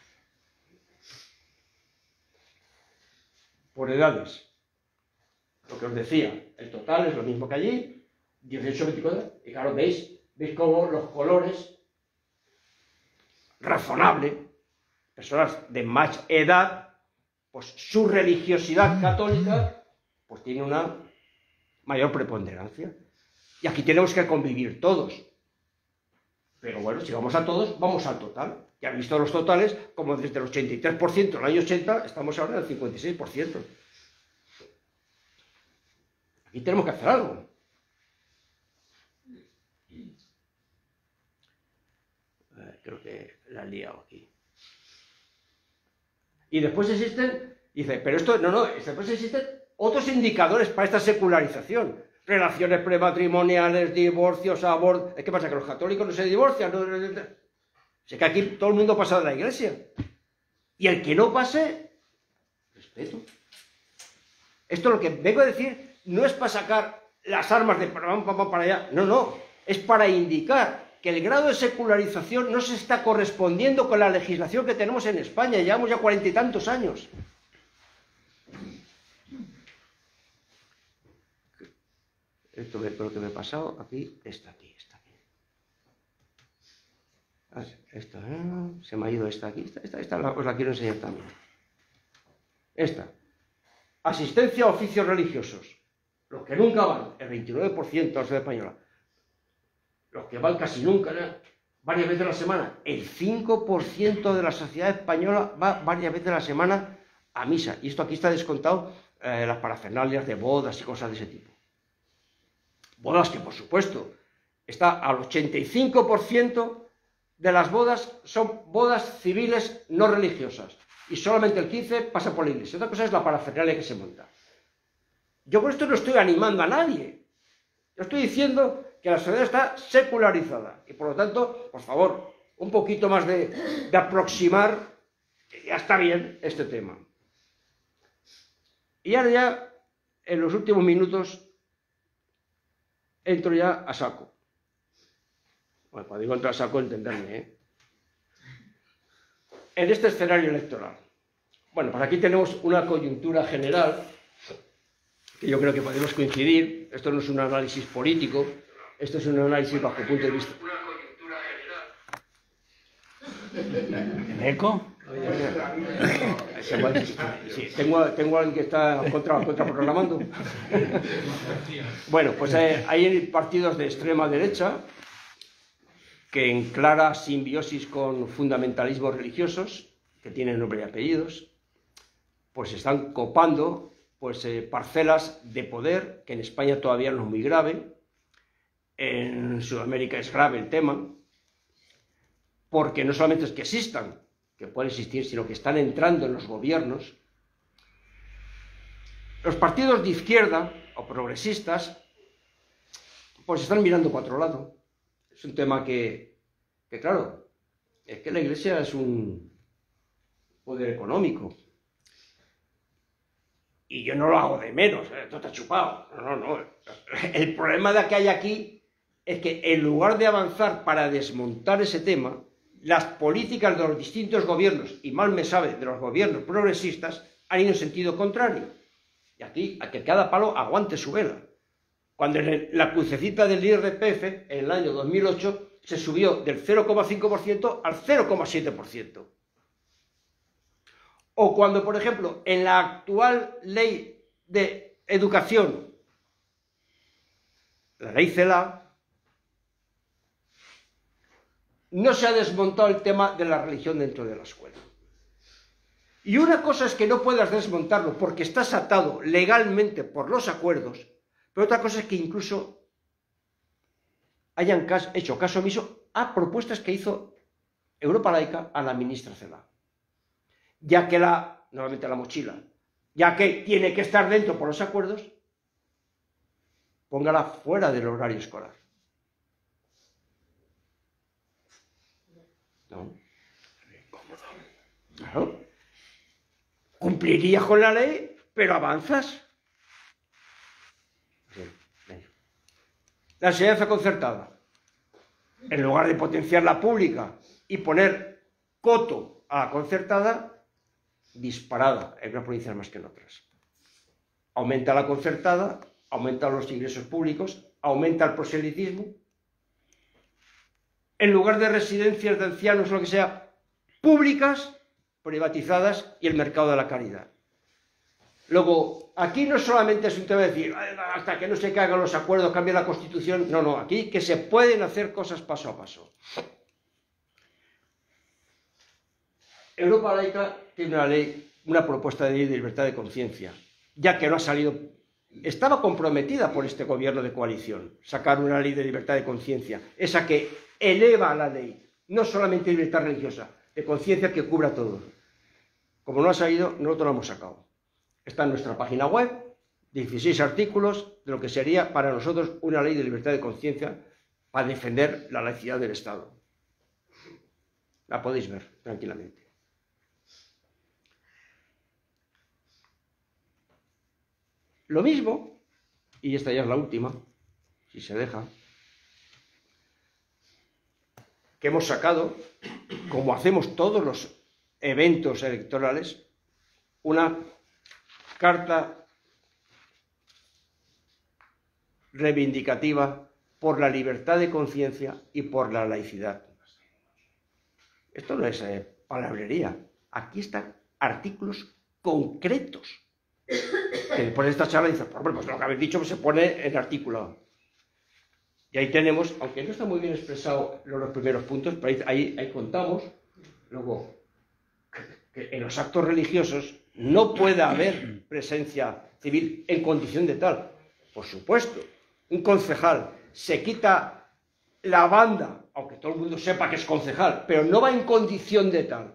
por edades. Lo que os decía, el total es lo mismo que allí, 18, 24, y claro, veis, veis cómo los colores, razonable, personas de más edad, pues su religiosidad católica, pues tiene una mayor preponderancia. Y aquí tenemos que convivir todos. Pero bueno, si vamos a todos, vamos al total. Ya han visto los totales, como desde el 83% en el año 80, estamos ahora en el 56%. Aquí tenemos que hacer algo. Creo que la liado aquí. Y después existen, dice, pero esto, no, no, después existen otros indicadores para esta secularización. Relaciones prematrimoniales, divorcios, abortos. ¿Qué pasa? ¿Que los católicos no se divorcian? ¿No? Sé que aquí todo el mundo pasa de la iglesia. Y el que no pase, respeto. Esto lo que vengo a decir no es para sacar las armas de para, para allá. No, no. Es para indicar que el grado de secularización no se está correspondiendo con la legislación que tenemos en España. Llevamos ya cuarenta y tantos años. Esto lo que me he pasado aquí está aquí. Ah, esta, ¿eh? se me ha ido esta aquí. Esta, esta, os la quiero enseñar también. Esta. Asistencia a oficios religiosos. Los que nunca van, el 29% de la sociedad española. Los que van casi nunca, varias veces a la semana. El 5% de la sociedad española va varias veces a la semana a misa. Y esto aquí está descontado eh, las parafernalias de bodas y cosas de ese tipo. Bodas que, por supuesto, está al 85% de las bodas son bodas civiles no religiosas y solamente el 15 pasa por la iglesia. Otra cosa es la parafernalia que se monta. Yo con esto no estoy animando a nadie. Yo estoy diciendo que la sociedad está secularizada y por lo tanto, por favor, un poquito más de, aproximar, ya está bien este tema. Y ahora ya, en los últimos minutos, entro ya a saco. Bueno, cuando digo entrar a saco, entenderme, ¿eh? En este escenario electoral. Bueno, pues aquí tenemos una coyuntura general que yo creo que podemos coincidir. Esto no es un análisis político, esto es un análisis bajo punto de vista. ¿El eco? Sí, tengo, tengo alguien que está contra, contraprogramando. Bueno, pues hay, hay partidos de extrema derecha que en clara simbiosis con fundamentalismos religiosos, que tienen nombre y apellidos, pues están copando pues, eh, parcelas de poder, que en España todavía no es muy grave, en Sudamérica es grave el tema, porque no solamente es que existan, que pueden existir, sino que están entrando en los gobiernos. Los partidos de izquierda o progresistas, pues están mirando para otro lado. Es un tema que, que claro, es que la Iglesia es un poder económico. Y yo no lo hago de menos, ¿eh? esto está chupado. No, no, no. El problema de que hay aquí es que en lugar de avanzar para desmontar ese tema, las políticas de los distintos gobiernos, y mal me sabe, de los gobiernos progresistas, han ido en sentido contrario. Y aquí, a que cada palo aguante su vela. Cuando la crucecita del IRPF, en el año 2008, se subió del 0,5% al 0,7%. O cuando, por ejemplo, en la actual ley de educación, la ley CELA, no se ha desmontado el tema de la religión dentro de la escuela. Y una cosa es que no puedas desmontarlo porque estás atado legalmente por los acuerdos, pero otra cosa es que incluso hayan hecho caso omiso a propuestas que hizo Europa Laica a la ministra Cela. Ya que la, nuevamente la mochila, ya que tiene que estar dentro por los acuerdos, póngala fuera del horario escolar. ¿No? Claro. Cumplirías con la ley, pero avanzas. La enseñanza concertada. En lugar de potenciar la pública y poner coto a la concertada, disparada en unas provincias más que en otras. Aumenta la concertada, aumentan los ingresos públicos, aumenta el proselitismo en lugar de residencias de ancianos lo que sea, públicas, privatizadas y el mercado de la caridad. Luego, aquí no solamente es un tema de decir, hasta que no se caigan los acuerdos, cambie la constitución. No, no, aquí que se pueden hacer cosas paso a paso. Europa laica tiene una ley, una propuesta de ley de libertad de conciencia, ya que no ha salido, estaba comprometida por este gobierno de coalición, sacar una ley de libertad de conciencia, esa que eleva la ley, no solamente libertad religiosa, de conciencia que cubra todo. Como no ha salido, nosotros lo hemos sacado. Está en nuestra página web, 16 artículos de lo que sería para nosotros una ley de libertad de conciencia para defender la laicidad del Estado. La podéis ver tranquilamente. Lo mismo, y esta ya es la última, si se deja, que hemos sacado, como hacemos todos los eventos electorales, una carta reivindicativa por la libertad de conciencia y por la laicidad. Esto no es eh, palabrería. Aquí están artículos concretos. Que después de esta charla dice, pues lo que habéis dicho se pone en artículo. Y ahí tenemos, aunque no está muy bien expresado los, primeros puntos, pero ahí, contamos, luego, que, en los actos religiosos no puede haber presencia civil en condición de tal. Por supuesto, un concejal se quita la banda, aunque todo el mundo sepa que es concejal, pero no va en condición de tal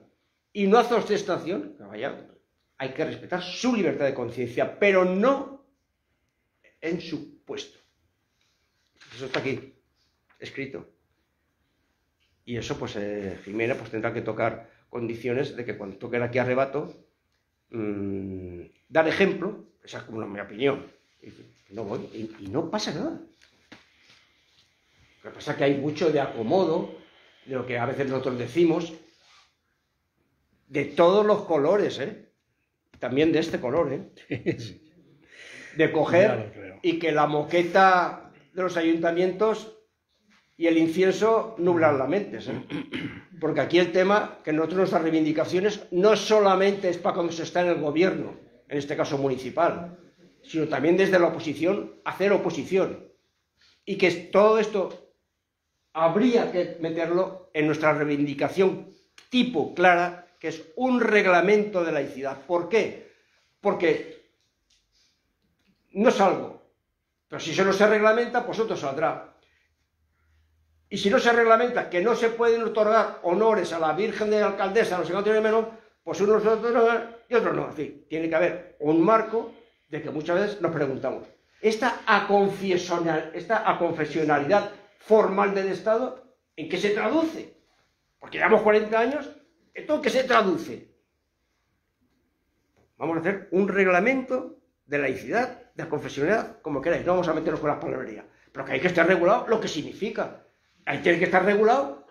y no hace ostentación, vaya, hay que respetar su libertad de conciencia, pero no en su puesto. Eso está aquí, escrito. Y eso, pues, eh, Jimena pues, tendrá que tocar condiciones de que cuando toque aquí arrebato, mmm, dar ejemplo, esa es como mi opinión. Y, no voy, y, no pasa nada. Lo que pasa es que hay mucho de acomodo, de lo que a veces nosotros decimos, de todos los colores, ¿eh? También de este color, ¿eh? De coger y que la moqueta de los ayuntamientos y el incienso nublan la mente. Porque aquí el tema, que nosotros nuestras reivindicaciones no solamente es para cuando se está en el gobierno, en este caso municipal, sino también desde la oposición, hacer oposición. Y que todo esto habría que meterlo en nuestra reivindicación tipo clara, que es un reglamento de laicidad. ¿Por qué? Porque no es algo, pero si se no se reglamenta, pues otro saldrá. Y si no se reglamenta que no se pueden otorgar honores a la Virgen de Alcaldesa, no sé cuánto menos, pues unos otros y otros no. En fin, tiene que haber un marco de que muchas veces nos preguntamos, esta esta aconfesionalidad formal del Estado, ¿en qué se traduce? Porque llevamos 40 años, ¿esto en qué se traduce? Vamos a hacer un reglamento de laicidad, de confesionalidad, como queráis, no vamos a meternos con las palabrerías, pero que hay que estar regulado lo que significa. Ahí tiene que estar regulado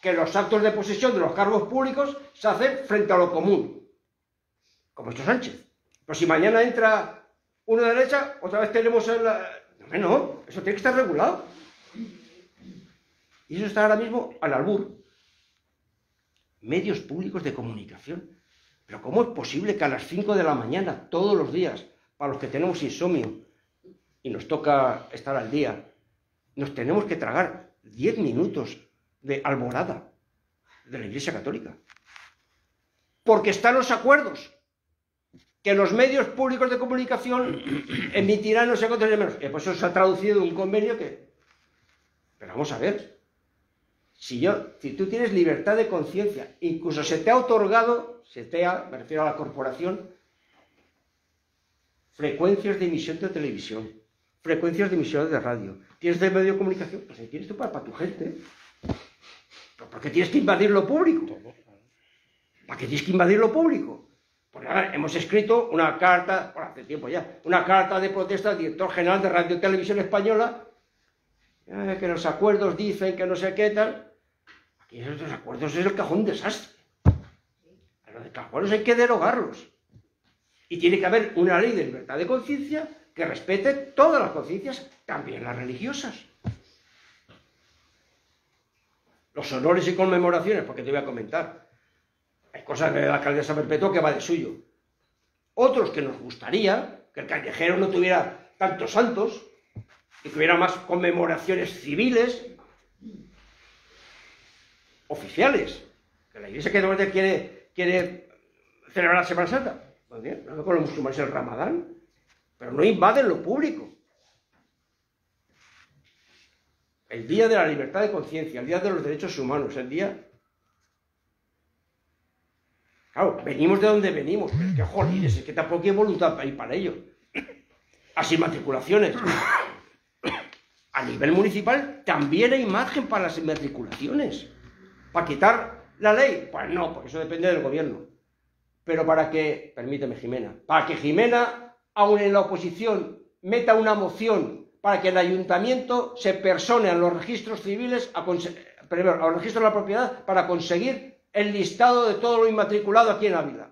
que los actos de posesión de los cargos públicos se hacen frente a lo común, como esto Sánchez. Pero si mañana entra uno de derecha, otra vez tenemos el... No, no, eso tiene que estar regulado. Y eso está ahora mismo al albur. Medios públicos de comunicación. Pero ¿cómo es posible que a las 5 de la mañana, todos los días, para los que tenemos insomnio y nos toca estar al día, nos tenemos que tragar 10 minutos de alborada de la Iglesia Católica? Porque están los acuerdos que los medios públicos de comunicación emitirán no sé cuántos menos. Y pues eso se ha traducido en un convenio que... Pero vamos a ver, si, yo, si tú tienes libertad de conciencia, incluso se te ha otorgado, se te ha, me refiero a la corporación, frecuencias de emisión de televisión, frecuencias de emisión de radio, tienes de medio de comunicación, pues ahí tienes tú para, tu gente. ¿Pero ¿Por qué tienes que invadir lo público? ¿Para qué tienes que invadir lo público? Porque ahora hemos escrito una carta, por hace tiempo ya, una carta de protesta al director general de Radio y Televisión Española, eh, que los acuerdos dicen que no sé qué tal. Y esos acuerdos es el cajón desastre. Los acuerdos hay que derogarlos. Y tiene que haber una ley de libertad de conciencia que respete todas las conciencias, también las religiosas. Los honores y conmemoraciones, porque te voy a comentar. Hay cosas de la alcaldesa perpetua que va de suyo. Otros que nos gustaría que el callejero no tuviera tantos santos y que hubiera más conmemoraciones civiles oficiales. Que la iglesia que quiere, quiere celebrar la Semana Santa. Pues bien, con los musulmanes el Ramadán, pero no invaden lo público. El día de la libertad de conciencia, el día de los derechos humanos, el día. Claro, venimos de donde venimos, pero qué jolines, es que tampoco hay voluntad ir para ello. Así matriculaciones. A nivel municipal también hay margen para las matriculaciones. ¿Para quitar la ley? Pues no, porque eso depende del gobierno. Pero para que, permíteme Jimena, para que Jimena, aun en la oposición, meta una moción para que el ayuntamiento se persone a los registros civiles, a, primero, a los registros de la propiedad, para conseguir el listado de todo lo inmatriculado aquí en Ávila.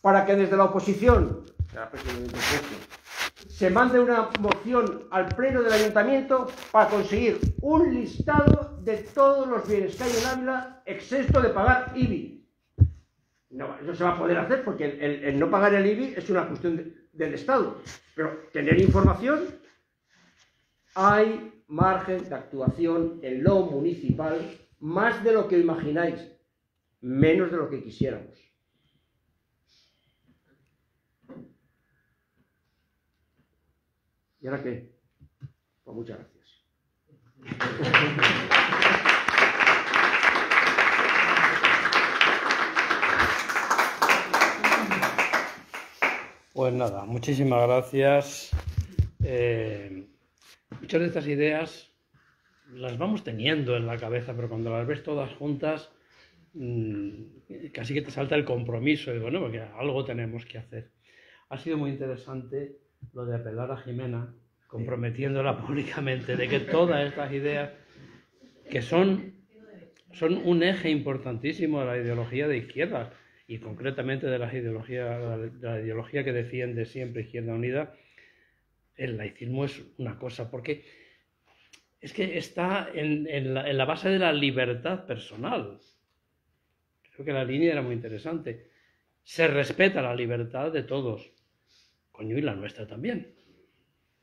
Para que desde la oposición, se mande una moción al pleno del ayuntamiento para conseguir un listado de todos los bienes que hay en Ávila, excepto de pagar IBI. No, se va a poder hacer porque el, no pagar el IBI es una cuestión del Estado. Pero tener información, hay margen de actuación en lo municipal más de lo que imagináis, menos de lo que quisiéramos. ¿Y ahora qué? Pues muchas gracias. Pues nada, muchísimas gracias. Eh, muchas de estas ideas las vamos teniendo en la cabeza, pero cuando las ves todas juntas, mm, casi que te salta el compromiso. Y bueno, porque algo tenemos que hacer. Ha sido muy interesante lo de apelar a Jimena, comprometiéndola públicamente de que todas estas ideas, que son, son un eje importantísimo de la ideología de izquierda y concretamente de la ideología, de la ideología que defiende siempre Izquierda Unida, el laicismo es una cosa, porque es que está en, en, la, en la base de la libertad personal. Creo que la línea era muy interesante. Se respeta la libertad de todos, coño, y la nuestra también.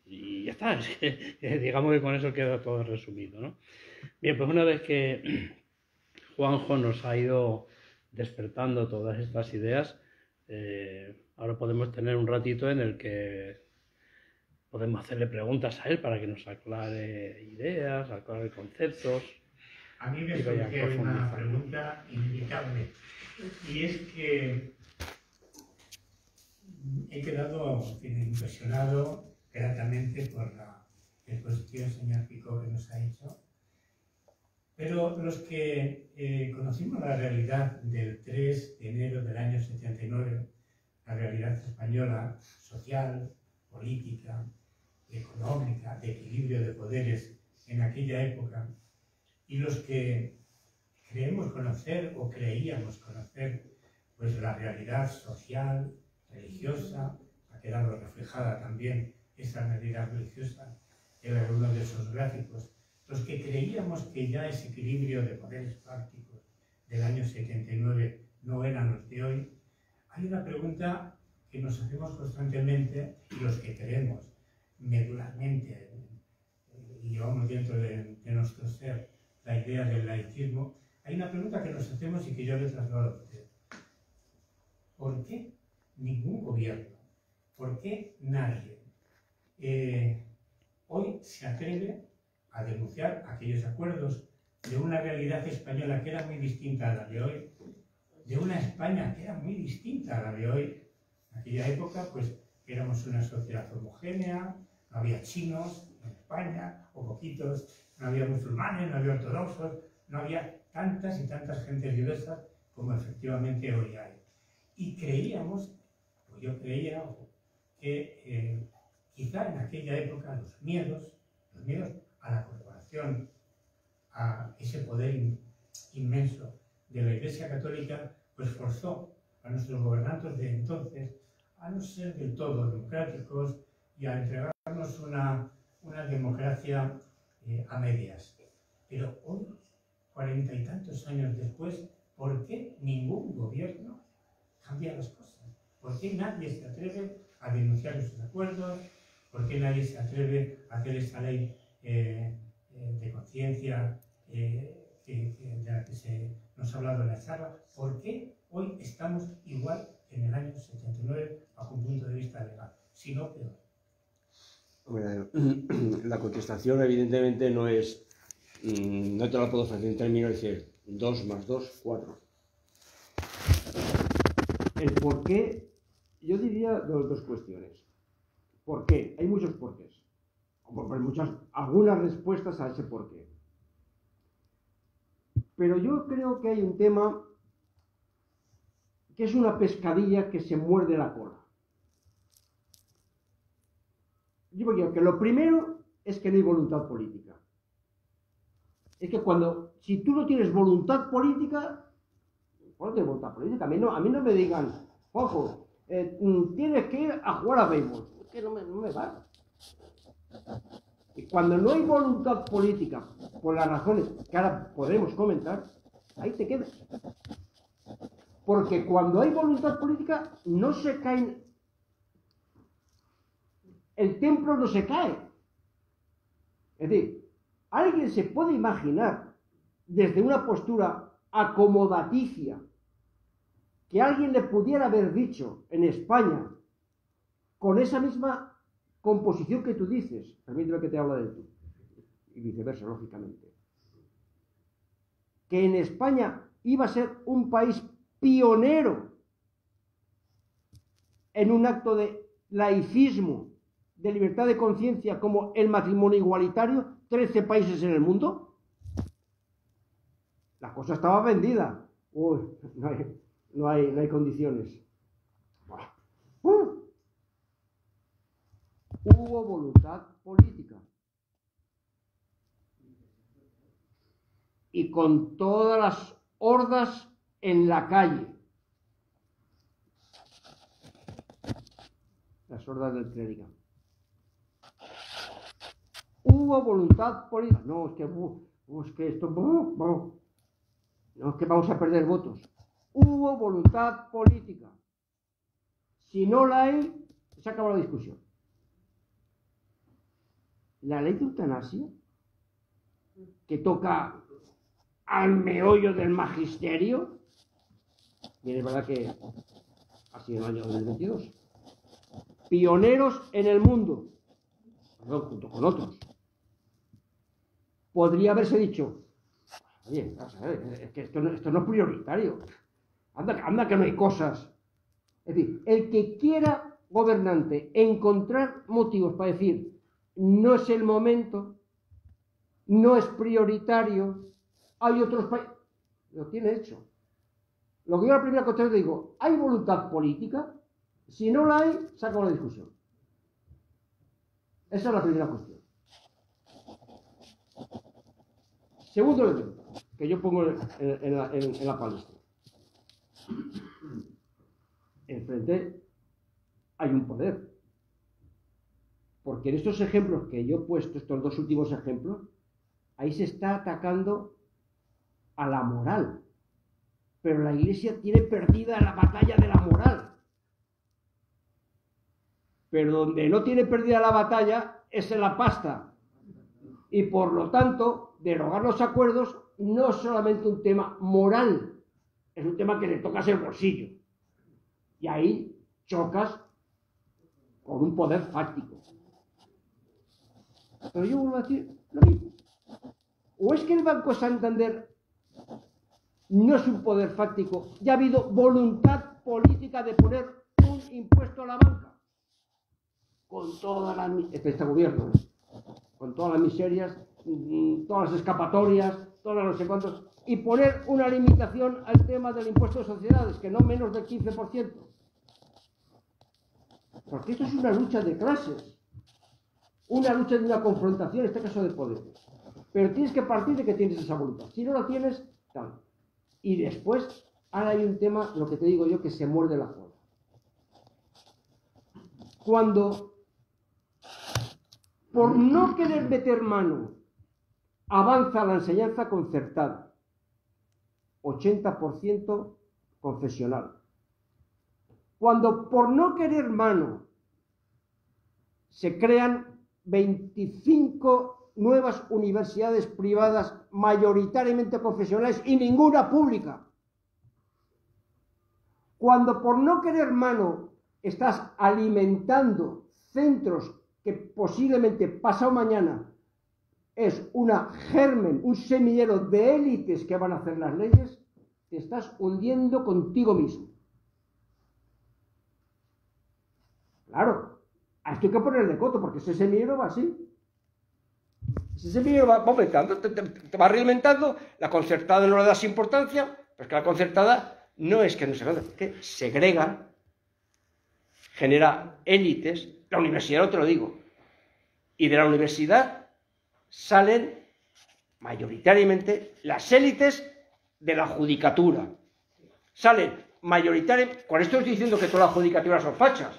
Y ya está, digamos que con eso queda todo resumido. ¿no? Bien, pues una vez que Juanjo nos ha ido despertando todas estas ideas, eh, ahora podemos tener un ratito en el que podemos hacerle preguntas a él para que nos aclare ideas, aclare conceptos. A mí me surge una pregunta inevitable y es que he quedado impresionado gratamente por la exposición, señor Pico, que nos ha hecho. Pero los que eh, conocimos la realidad del 3 de enero del año 79, la realidad española, social, política, económica, de equilibrio de poderes en aquella época, y los que creemos conocer o creíamos conocer pues la realidad social, religiosa, ha quedado reflejada también esa realidad religiosa en alguno de esos gráficos, los que creíamos que ya ese equilibrio de poderes prácticos del año 79 no eran los de hoy, hay una pregunta que nos hacemos constantemente y los que creemos medularmente y llevamos dentro de, nuestro ser la idea del laicismo, hay una pregunta que nos hacemos y que yo le traslado a usted. ¿Por qué ningún gobierno, por qué nadie eh, hoy se atreve a denunciar aquellos acuerdos de una realidad española que era muy distinta a la de hoy, de una España que era muy distinta a la de hoy. En aquella época, pues éramos una sociedad homogénea, no había chinos en España, o poquitos, no había musulmanes, no había ortodoxos, no había tantas y tantas gentes diversas como efectivamente hoy hay. Y creíamos, yo creía, que eh, quizá en aquella época los miedos, los miedos a la corporación, a ese poder in, inmenso de la Iglesia Católica, pues forzó a nuestros gobernantes de entonces a no ser del todo democráticos y a entregarnos una, una democracia eh, a medias. Pero hoy, cuarenta y tantos años después, ¿por qué ningún gobierno cambia las cosas? ¿Por qué nadie se atreve a denunciar esos acuerdos? ¿Por qué nadie se atreve a hacer esta ley eh, eh, de conciencia eh, de la que se nos ha hablado en la charla? ¿Por qué hoy estamos igual en el año 79 bajo un punto de vista legal, si no peor? Bueno, la contestación evidentemente no es, mm, no te la puedo ofrecer en términos de decir 2 más 2, 4. El por qué, yo diría dos, dos cuestiones. ¿Por qué? Hay muchos porqués. Hay algunas respuestas a ese por qué. Pero yo creo que hay un tema que es una pescadilla que se muerde la cola. Yo creo que lo primero es que no hay voluntad política. Es que cuando, si tú no tienes voluntad política, ¿cuál es voluntad política? A mí no, a mí no me digan, ojo, eh, tienes que ir a jugar a béisbol. Es que no me, no me va. Y cuando no hay voluntad política, por las razones que ahora podemos comentar, ahí te quedas. Porque cuando hay voluntad política, no se caen. El templo no se cae. Es decir, alguien se puede imaginar desde una postura acomodaticia que alguien le pudiera haber dicho en España con esa misma composición que tú dices, permíteme que te habla de tú, y viceversa, lógicamente, que en España iba a ser un país pionero en un acto de laicismo, de libertad de conciencia como el matrimonio igualitario, 13 países en el mundo. La cosa estaba vendida. Uy, no hay, no hay, no hay condiciones. Uh. hubo voluntad política. Y con todas las hordas en la calle. Las hordas del clérigo. Hubo voluntad política. No, es que, es que esto... No es que vamos a perder votos. Hubo voluntad política. Si no la hay, se acabó la discusión. La ley de eutanasia, que toca al meollo del magisterio, y es verdad que ha sido el año 2022, pioneros en el mundo, junto con otros, podría haberse dicho, oye, es que esto no es prioritario, anda, anda que no hay cosas. Es decir, el que quiera gobernante encontrar motivos para decir, no es el momento, no es prioritario, hay otros países, lo tiene hecho. Lo que yo la primera cuestión digo, ¿hay voluntad política? Si no la hay, saco la discusión. Esa es la primera cuestión. Segundo elemento que yo pongo en, en la palestra. Enfrente hay un poder. Porque en estos ejemplos que yo he puesto, estos dos últimos ejemplos, ahí se está atacando a la moral. Pero la iglesia tiene perdida la batalla de la moral. Pero donde no tiene perdida la batalla es en la pasta. Y por lo tanto, derogar los acuerdos no es solamente un tema moral, es un tema que le tocas el bolsillo. Y ahí chocas con un poder fáctico. Pero yo vuelvo a decir lo mismo. ¿O es que el Banco Santander no es un poder fáctico? Ya ha habido voluntad política de poner un impuesto a la banca. Con todas las... Este, gobierno, con todas las miserias, mm, todas las escapatorias, todas no sé cuántos, y poner una limitación al tema del impuesto de sociedades, que no menos del 15%. Porque esto es una lucha de clases, una lucha de una confrontación, en este caso de poderes. Pero tienes que partir de que tienes esa voluntad. Si no la tienes, tal. Y después, ahora hay un tema, lo que te digo yo, que se muerde la cola. Cuando, por no querer meter mano, avanza la enseñanza concertada, 80% confesional. Cuando por no querer mano se crean 25 nuevas universidades privadas mayoritariamente confesionales y ninguna pública. Cuando por no querer mano estás alimentando centros que posiblemente pasado mañana es una germen, un semillero de élites que van a hacer las leyes, te estás hundiendo contigo mismo. Claro, a esto hay que ponerle coto, porque ese semillero va así. Ese semillero va aumentando, te, va alimentando, la concertada no le das importancia, pero que la concertada no es que no se es que segrega, genera élites, la universidad no te lo digo, y de la universidad salen mayoritariamente las élites de la judicatura. Salen mayoritariamente, con esto estoy diciendo que todas las judicaturas son fachas,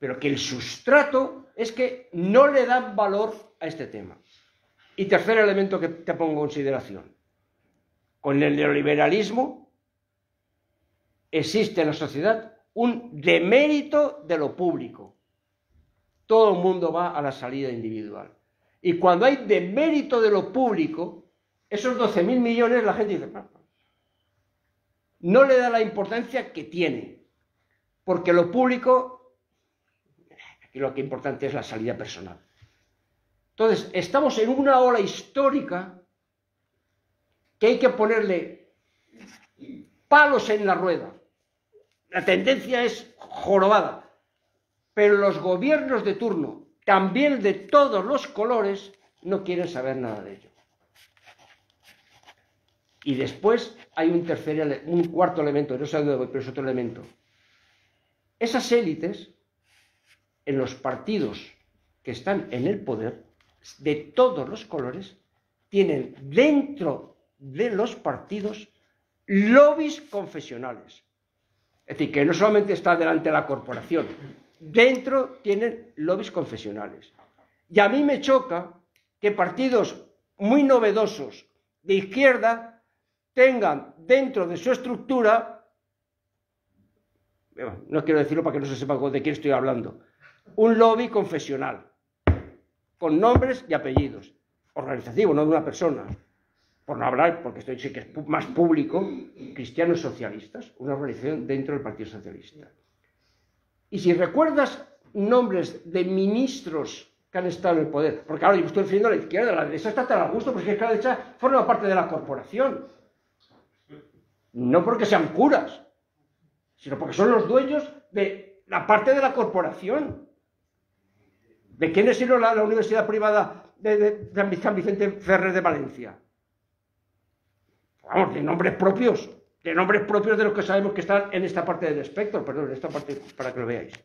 pero que el sustrato es que no le dan valor a este tema. Y tercer elemento que te pongo en consideración. Con el neoliberalismo existe en la sociedad un demérito de lo público. Todo el mundo va a la salida individual. Y cuando hay demérito de lo público, esos 12.000 millones, la gente dice, no le da la importancia que tiene, porque lo público, aquí lo que es importante es la salida personal. Entonces, estamos en una ola histórica que hay que ponerle palos en la rueda. La tendencia es jorobada, pero los gobiernos de turno también de todos los colores, no quieren saber nada de ello. Y después hay un tercer, cuarto elemento, no sé dónde voy, pero es otro elemento. Esas élites, en los partidos que están en el poder, de todos los colores, tienen dentro de los partidos lobbies confesionales. Es decir, que no solamente está delante de la corporación, dentro tienen lobbies confesionales. Y a mí me choca que partidos muy novedosos de izquierda tengan dentro de su estructura, no quiero decirlo para que no se sepa de quién estoy hablando, un lobby confesional, con nombres y apellidos, organizativo, no de una persona, por no hablar, porque estoy sí que es más público, cristianos socialistas, una organización dentro del Partido Socialista. Y si recuerdas nombres de ministros que han estado en el poder, porque ahora yo estoy refiriendo a la izquierda, la derecha está tan a gusto, porque es que la derecha forma parte de la corporación. No porque sean curas, sino porque son los dueños de la parte de la corporación. ¿De quién es la, la universidad privada de, San Vicente Ferrer de Valencia? Vamos, de nombres propios, de nombres propios de los que sabemos que están en esta parte del espectro, perdón, en esta parte para que lo veáis.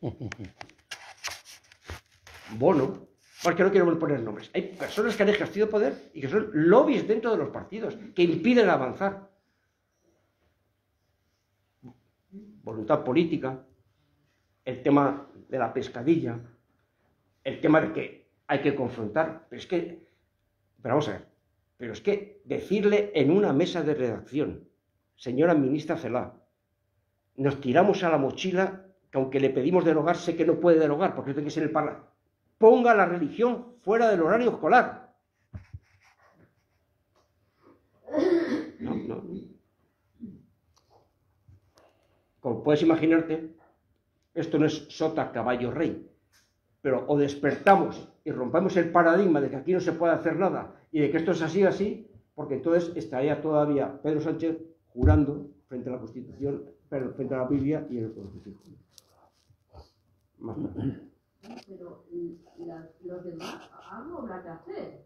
Bono, porque no quiero poner nombres. Hay personas que han ejercido poder y que son lobbies dentro de los partidos, que impiden avanzar. Voluntad política, el tema de la pescadilla, el tema de que hay que confrontar. Pero es que, pero vamos a ver, pero es que decirle en una mesa de redacción, señora ministra Celá, nos tiramos a la mochila que aunque le pedimos derogar, sé que no puede derogar, porque tiene que ser el Parlamento ponga la religión fuera del horario escolar. No, no. Como puedes imaginarte, esto no es sota, caballo, rey. Pero o despertamos y rompemos el paradigma de que aquí no se puede hacer nada y de que esto es así, así, porque entonces estaría todavía Pedro Sánchez jurando frente a la Constitución, frente a la Biblia y el Constitución. Más pero los demás algo habrá que hacer.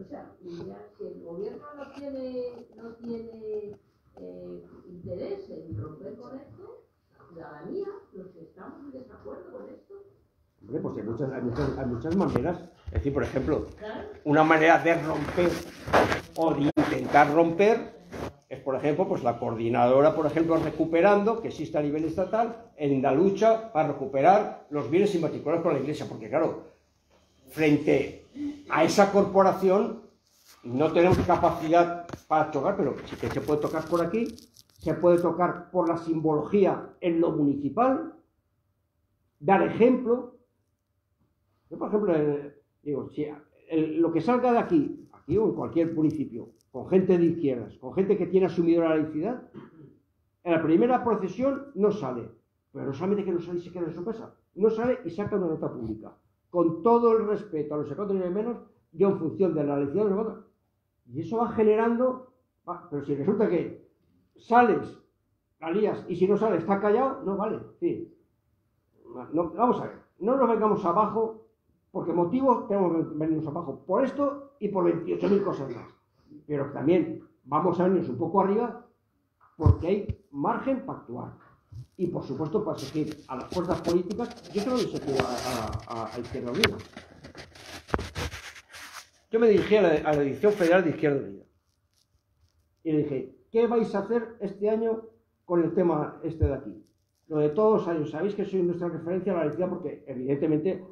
O sea, ya, si el gobierno no tiene, no tiene eh, interés en romper con esto, la ciudadanía, los que estamos en desacuerdo con esto. Hombre, pues hay muchas, hay muchas, hay muchas maneras. Es decir, por ejemplo, una manera de romper o de intentar romper es, por ejemplo, pues la coordinadora, por ejemplo, recuperando, que existe a nivel estatal, en la lucha para recuperar los bienes inmatriculados con la Iglesia, porque claro, frente a esa corporación no tenemos capacidad para tocar, pero sí que se puede tocar por aquí, se puede tocar por la simbología en lo municipal, dar ejemplo. Yo, por ejemplo, digo, si lo que salga de aquí, aquí o en cualquier municipio, con gente de izquierdas, con gente que tiene asumido la laicidad, en la primera procesión no sale, pero no solamente que no sale y se queda en su casa, no sale y saca una nota pública, con todo el respeto a los secundarios y menos, yo en función de la laicidad de los Y eso va generando, pero si resulta que sales, la lías, y si no sales, está callado, no vale, sí. Vamos a ver, no nos vengamos abajo, porque motivos tenemos que venirnos abajo, por esto y por 28.000 cosas más pero también vamos a venirnos un poco arriba porque hay margen para actuar. Y por supuesto para exigir a las fuerzas políticas, yo creo que a, a, a, Izquierda Unida. Yo me dirigí a la, a edición federal de Izquierda Unida y le dije, ¿qué vais a hacer este año con el tema este de aquí? Lo de todos los años, sabéis que soy nuestra referencia a la elección porque evidentemente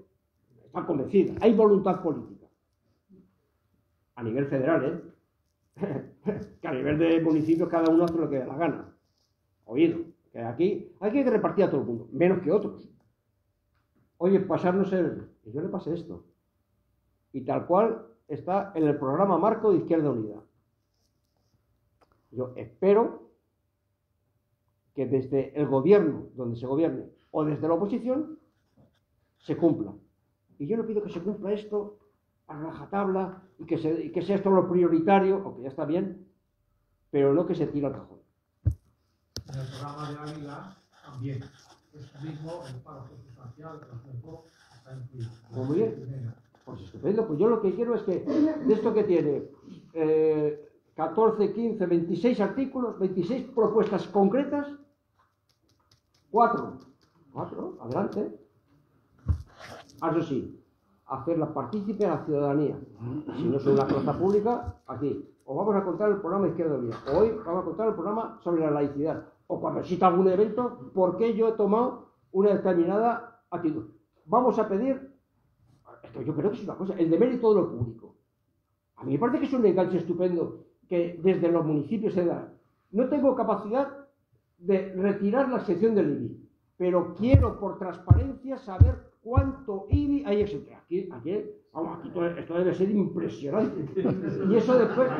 está convencida, hay voluntad política. A nivel federal, ¿eh? Que a nivel de municipios cada uno hace lo que da la gana. Oído, que aquí hay que repartir a todo el mundo, menos que otros. Oye, pasarnos el... Y yo le pasé esto. Y tal cual está en el programa marco de Izquierda Unida. Yo espero que desde el gobierno, donde se gobierne, o desde la oposición, se cumpla. Y yo no pido que se cumpla esto a rajatabla y que, se, que sea esto lo prioritario, aunque ya está bien, pero no que se tire al cajón. En el programa de Ávila también, es mismo el paro sustancial, está incluido. Pues muy bien. Pues estupendo. Pues yo lo que quiero es que de esto que tiene eh, 14, 15, 26 artículos, 26 propuestas concretas, cuatro. Cuatro, adelante. Ah, eso sí, hacerla partícipe a la ciudadanía. Si no es una plaza pública, aquí. O vamos a contar el programa Izquierda Unida. Hoy vamos a contar el programa sobre la laicidad. O cuando exista algún evento, ¿por qué yo he tomado una determinada actitud? Vamos a pedir, esto yo creo que es una cosa, el de mérito de lo público. A mí me parece que es un enganche estupendo que desde los municipios se da. No tengo capacidad de retirar la sección del IBI, pero quiero por transparencia saber cuánto IBI hay, etc. Aquí, aquí, vamos, aquí todo- esto debe ser impresionante. Y eso después,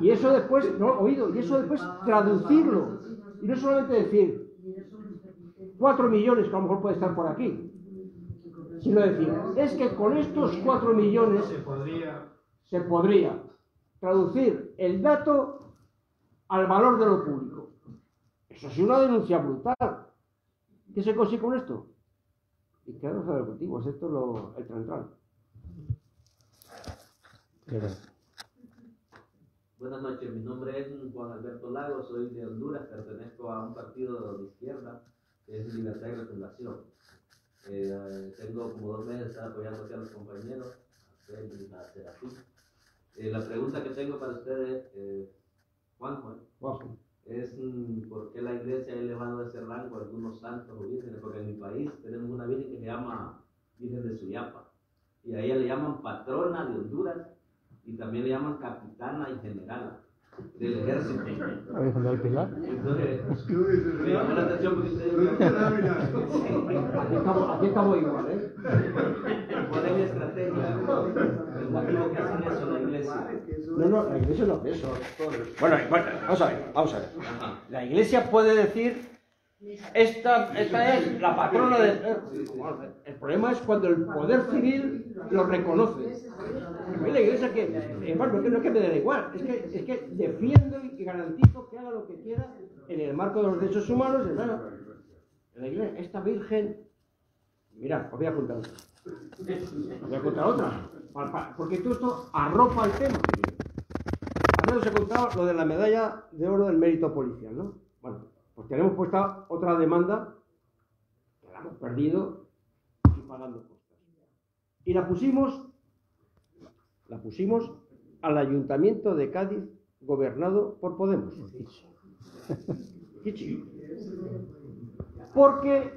y eso después, no, oído, y eso después traducirlo. Y no solamente decir, cuatro millones que a lo mejor puede estar por aquí, sino decir, es que con estos cuatro millones Se podría se podría traducir el dato al valor de lo público. Eso es una denuncia brutal. ¿Qué se consigue con esto? Y quedaros a esto es lo, el central. Buenas noches, mi nombre es Juan Alberto Lago, soy de Honduras, pertenezco a un partido de izquierda que es Libertad y Refundación. Eh, tengo como dos meses de estar apoyando aquí a los compañeros, a Félix y a Serafín. Eh, la pregunta que tengo para ustedes, eh, Juanjo, Guapo. Es mm, por qué la iglesia ha elevado ese rango a algunos santos o vírgenes, porque en mi país tenemos una virgen que se llama Virgen de Suyapa, y a ella le llaman patrona de Honduras, y también le llaman capitana y generala del ejército. ¿La Virgen del Pilar? Entonces, me llamó la atención porque ustedes Aquí estamos, aquí estamos igual, ¿eh? ponen estrategia, el motivo que hacen eso en la iglesia. No, no, la iglesia no hace eso. Bueno, bueno, vamos a ver, vamos a ver. La iglesia puede decir, esta, esta es la patrona de... El problema es cuando el poder civil lo reconoce. La iglesia que, eh, es que no es que me dé igual, es que, es que defiendo y garantizo que haga lo que quiera en el marco de los derechos humanos. hermano. La iglesia, esta virgen, mirad, os voy a contar otra. Os voy a contar otra, porque todo esto arropa el tema. Antes os he contado lo de la medalla de oro del mérito policial, ¿no? Bueno, pues tenemos puesta otra demanda que la hemos perdido y pagando costas. Y la pusimos, la pusimos al Ayuntamiento de Cádiz, gobernado por Podemos. Porque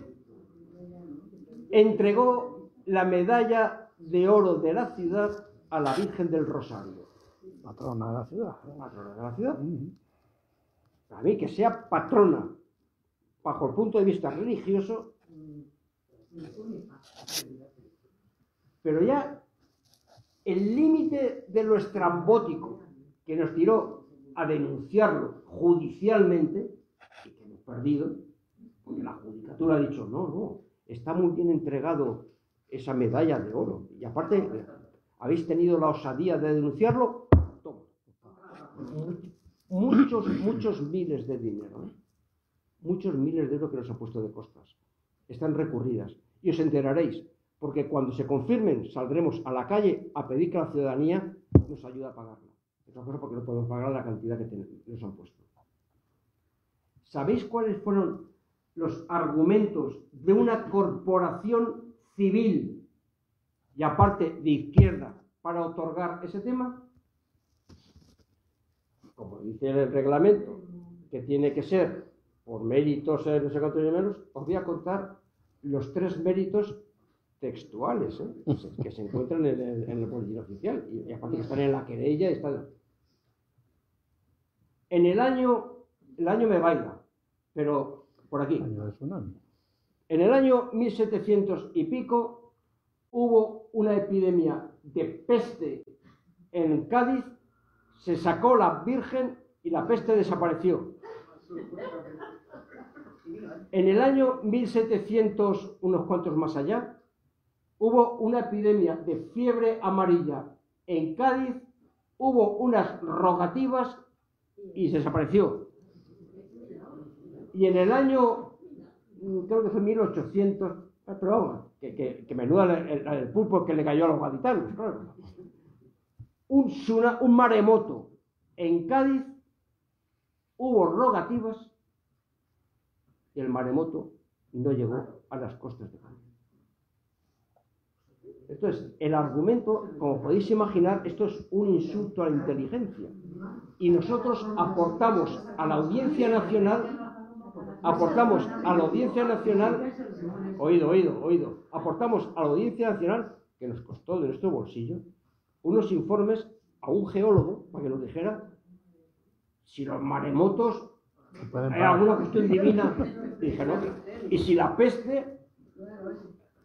entregó la medalla de oro de la ciudad a la Virgen del Rosario Patrona de la ciudad. patrona de la ciudad. Para mí, que sea patrona, bajo el punto de vista religioso, pero ya el límite de lo estrambótico que nos tiró a denunciarlo judicialmente, y que hemos perdido, porque la judicatura ha dicho, no, no, está muy bien entregado esa medalla de oro. Y aparte, habéis tenido la osadía de denunciarlo. Muchos, muchos miles de dinero, ¿eh? muchos miles de euros que nos han puesto de costas. Están recurridas. Y os enteraréis, porque cuando se confirmen saldremos a la calle a pedir que la ciudadanía nos ayude a pagarla. Otra cosa porque no podemos pagar la cantidad que nos han puesto. ¿Sabéis cuáles fueron los argumentos de una corporación civil y aparte de izquierda para otorgar ese tema? Como dice el reglamento, que tiene que ser por méritos, eh, no sé cuántos y menos, os voy a contar los tres méritos textuales ¿eh? que, se, encuentran en el, en el boletín oficial y, y aparte que están en la querella. Están... En el año, el año me baila, pero por aquí. Año de tsunami. En el año 1700 y pico hubo una epidemia de peste en Cádiz, se sacó la Virgen y la peste desapareció. En el año 1700, unos cuantos más allá, hubo una epidemia de fiebre amarilla en Cádiz, hubo unas rogativas y se desapareció. Y en el año mm, creo que fue 1800, ah, pero vamos, que, menuda el, el- el pulpo que le cayó a los gaditanos, claro. Un, un maremoto en Cádiz, hubo rogativas y el maremoto no llegó a las costas de Cádiz. Entonces, el argumento, como podéis imaginar, esto es un insulto a la inteligencia. Y nosotros aportamos a la audiencia nacional, aportamos a la audiencia nacional, oído, oído, oído, aportamos a la audiencia nacional, que nos costó de nuestro bolsillo, unos informes a un geólogo para que nos dijera si los maremotos hay alguna cuestión divina. Y dije, no. Y si la peste,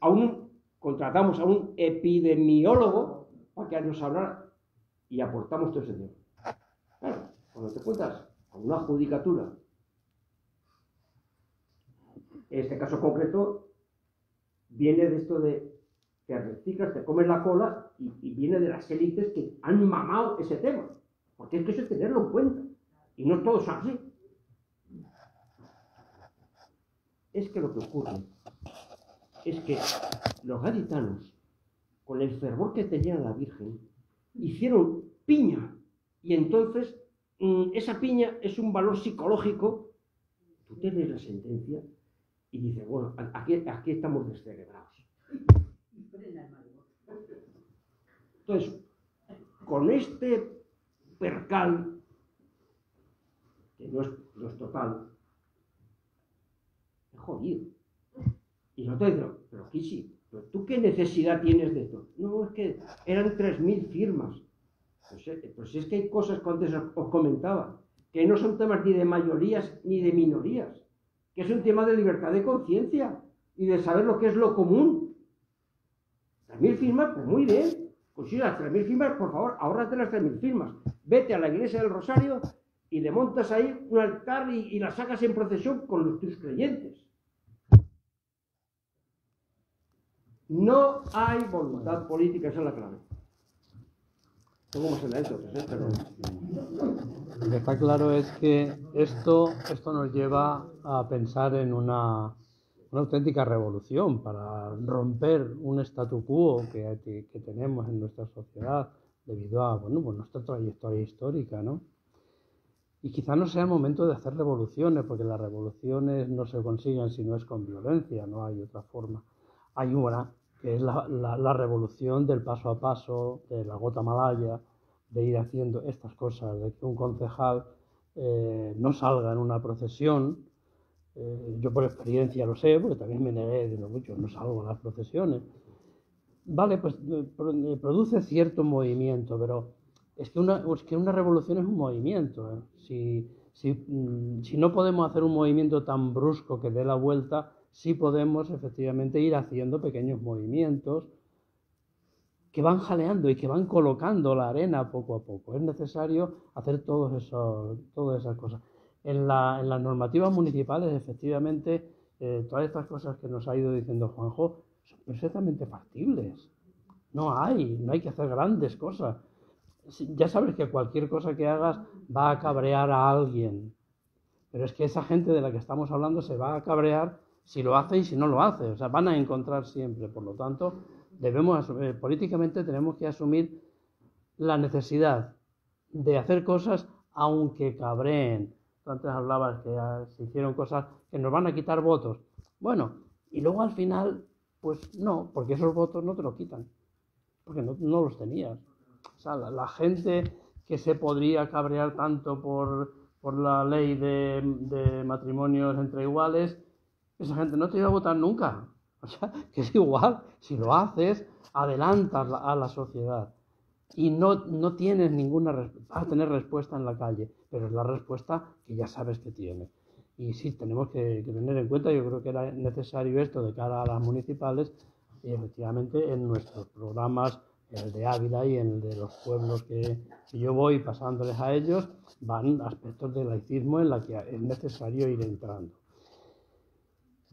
a un, contratamos a un epidemiólogo para que nos hablara y aportamos todo ese tiempo. Claro, cuando te cuentas con una judicatura, en este caso concreto, viene de esto de que reciclas, te comes la cola y, viene de las élites que han mamado ese tema. Porque es que eso es tenerlo en cuenta. Y no todos son así. Es que lo que ocurre es que los gaditanos, con el fervor que tenían a la Virgen, hicieron piña. Y entonces mm, esa piña es un valor psicológico. Tú te lees la sentencia y dices, bueno, aquí, aquí estamos descerebrados. Entonces, con este percal, que no es, no es total, jodido. Y nosotros decimos, pero Kishi, ¿pero ¿tú qué necesidad tienes de esto? No, es que eran 3.000 firmas. Pues, eh, pues es que hay cosas que antes os comentaba, que no son temas ni de mayorías ni de minorías, que es un tema de libertad de conciencia y de saber lo que es lo común. 3.000 firmas, pues muy bien. Pues si las 3.000 firmas, por favor, ahórrate las 3.000 firmas. Vete a la iglesia del Rosario y le montas ahí un altar y, y la sacas en procesión con tus creyentes. No hay voluntad política, esa es la clave. Tengo más elementos, ¿eh? pero Lo que está claro es que esto, esto nos lleva a pensar en una, una auténtica revolución para romper un statu quo que, tenemos en nuestra sociedad debido a bueno, pues nuestra trayectoria histórica, ¿no? Y quizá no sea el momento de hacer revoluciones, porque las revoluciones no se consiguen si no es con violencia, no hay otra forma. Hay una, que es la revolución del paso a paso, de la gota malaya, de ir haciendo estas cosas, de que un concejal eh, no salga en una procesión. Eh, yo por experiencia lo sé, porque también me negué, digo, mucho, no salgo en las procesiones. Vale, pues eh, eh, produce cierto movimiento, pero es que una, es que una revolución es un movimiento. Si, si, mm, si no podemos hacer un movimiento tan brusco que dé la vuelta, sí podemos efectivamente ir haciendo pequeños movimientos que van jaleando y que van colocando la arena poco a poco. Es necesario hacer todos esos, todas esas cosas. En, la- en las normativas municipales, efectivamente, eh, todas estas cosas que nos ha ido diciendo Juanjo son perfectamente factibles. No hay, no hay que hacer grandes cosas. Ya sabes que cualquier cosa que hagas va a cabrear a alguien. Pero es que esa gente de la que estamos hablando se va a cabrear si lo hace y si no lo hace. O sea, van a encontrar siempre. Por lo tanto, debemos eh, políticamente tenemos que asumir la necesidad de hacer cosas aunque cabreen. Antes hablabas que se hicieron cosas que nos van a quitar votos. Bueno, y luego al final, pues no, porque esos votos no te los quitan, porque no, no los tenías. O sea, la, gente que se podría cabrear tanto por, por la ley de, de matrimonios entre iguales, esa gente no te iba a votar nunca. O sea, que es igual, si lo haces, adelantas la- a la sociedad. Y no, no tienes ninguna vas a tener respuesta en la calle, pero es la respuesta que ya sabes que tiene. Y sí, tenemos que, tener en cuenta, yo creo que era necesario esto de cara a las municipales, y efectivamente en nuestros programas, el de Ávila y en el de los pueblos que, que yo voy pasándoles a ellos, van aspectos del laicismo en la que es necesario ir entrando.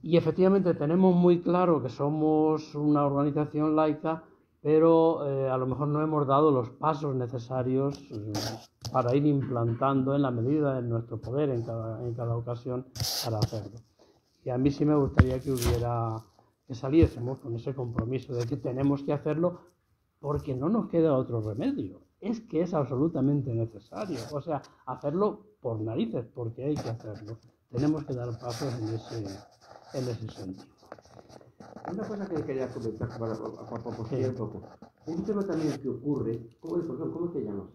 Y efectivamente tenemos muy claro que somos una organización laica, pero eh, a lo mejor no hemos dado los pasos necesarios eh, para ir implantando en la medida de nuestro poder en cada, en cada ocasión para hacerlo. Y a mí sí me gustaría que hubiera, que saliésemos con ese compromiso de que tenemos que hacerlo porque no nos queda otro remedio. Es que es absolutamente necesario. O sea, hacerlo por narices, porque hay que hacerlo. Tenemos que dar pasos en ese, en ese sentido. Una cosa que quería comentar para, para, para un poco. Un tema también que ocurre, ¿cómo, perdón, ¿cómo te llamas?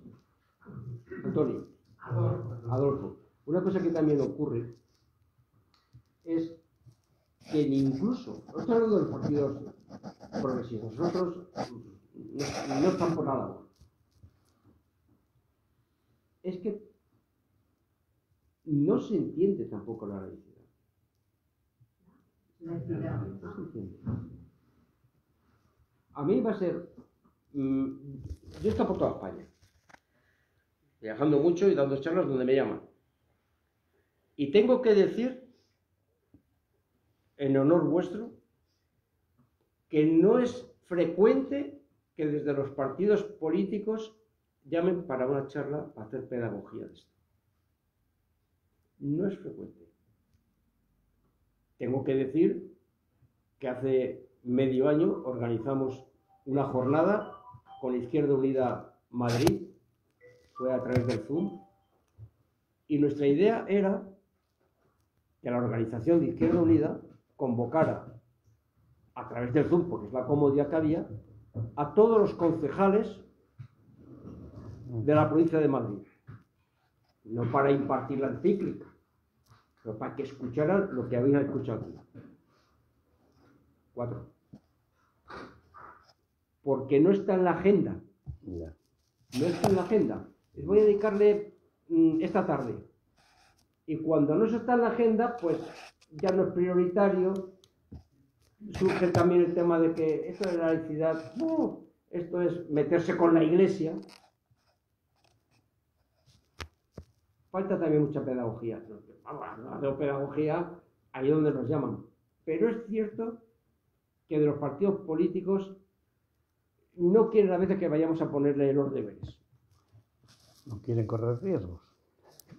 Antonio. Adolfo. Adolfo. Una cosa que también ocurre es que incluso, no estoy hablando de los partidos progresistas, nosotros no, no están por la labor. Es que no se entiende tampoco la laicidad. A mí va a ser. mm, yo estoy por toda España, viajando mucho y dando charlas donde me llaman. Y tengo que decir, en honor vuestro, que no es frecuente que desde los partidos políticos llamen para una charla para hacer pedagogía de esto. No es frecuente. Tengo que decir que hace medio año organizamos una jornada con Izquierda Unida Madrid, fue a través del Zoom, y nuestra idea era que la organización de Izquierda Unida convocara a través del Zoom, porque es la comodidad que había, a todos los concejales de la provincia de Madrid. No para impartir la encíclica, pero para que escucharan lo que habían escuchado aquí. Cuatro. Porque no está en la agenda. No está en la agenda. Les voy a dedicarle mm, esta tarde. Y cuando no está en la agenda, pues ya no es prioritario. Surge también el tema de que esto de la laicidad, ¡uh! esto es meterse con la iglesia. Falta también mucha pedagogía. Vamos, hago pedagogía ahí donde nos llaman. Pero es cierto que de los partidos políticos no quieren a veces que vayamos a ponerle los deberes. No quieren correr riesgos.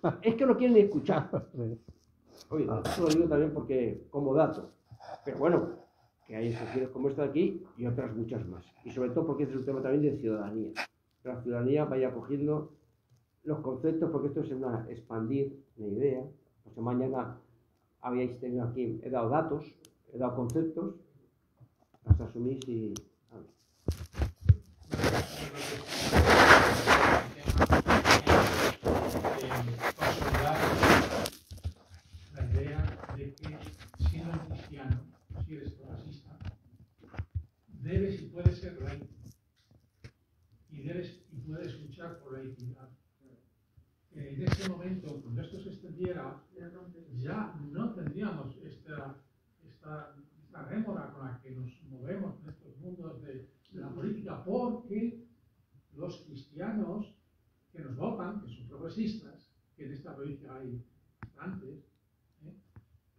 Es que no quieren escuchar. Oye, Ah. esto lo digo también porque como dato. Pero bueno, que hay excepciones como esta de aquí y otras muchas más. Y sobre todo porque este es un tema también de ciudadanía. Que la ciudadanía vaya cogiendo los conceptos, porque esto es una expandir la idea. Sea, mañana habíais tenido aquí, he dado datos, he dado conceptos, las asumís y... consolidar la idea de que siendo cristiano, si eres progresista, debes y puedes ser laico. Y debes y puedes luchar por la equidad. En ese momento, cuando esto se extendiera, ya no tendríamos esta, esta, esta rémora con la que nos movemos en estos mundos de, de la política, porque los cristianos que nos votan, que son progresistas, que en esta provincia hay bastantes, ¿eh?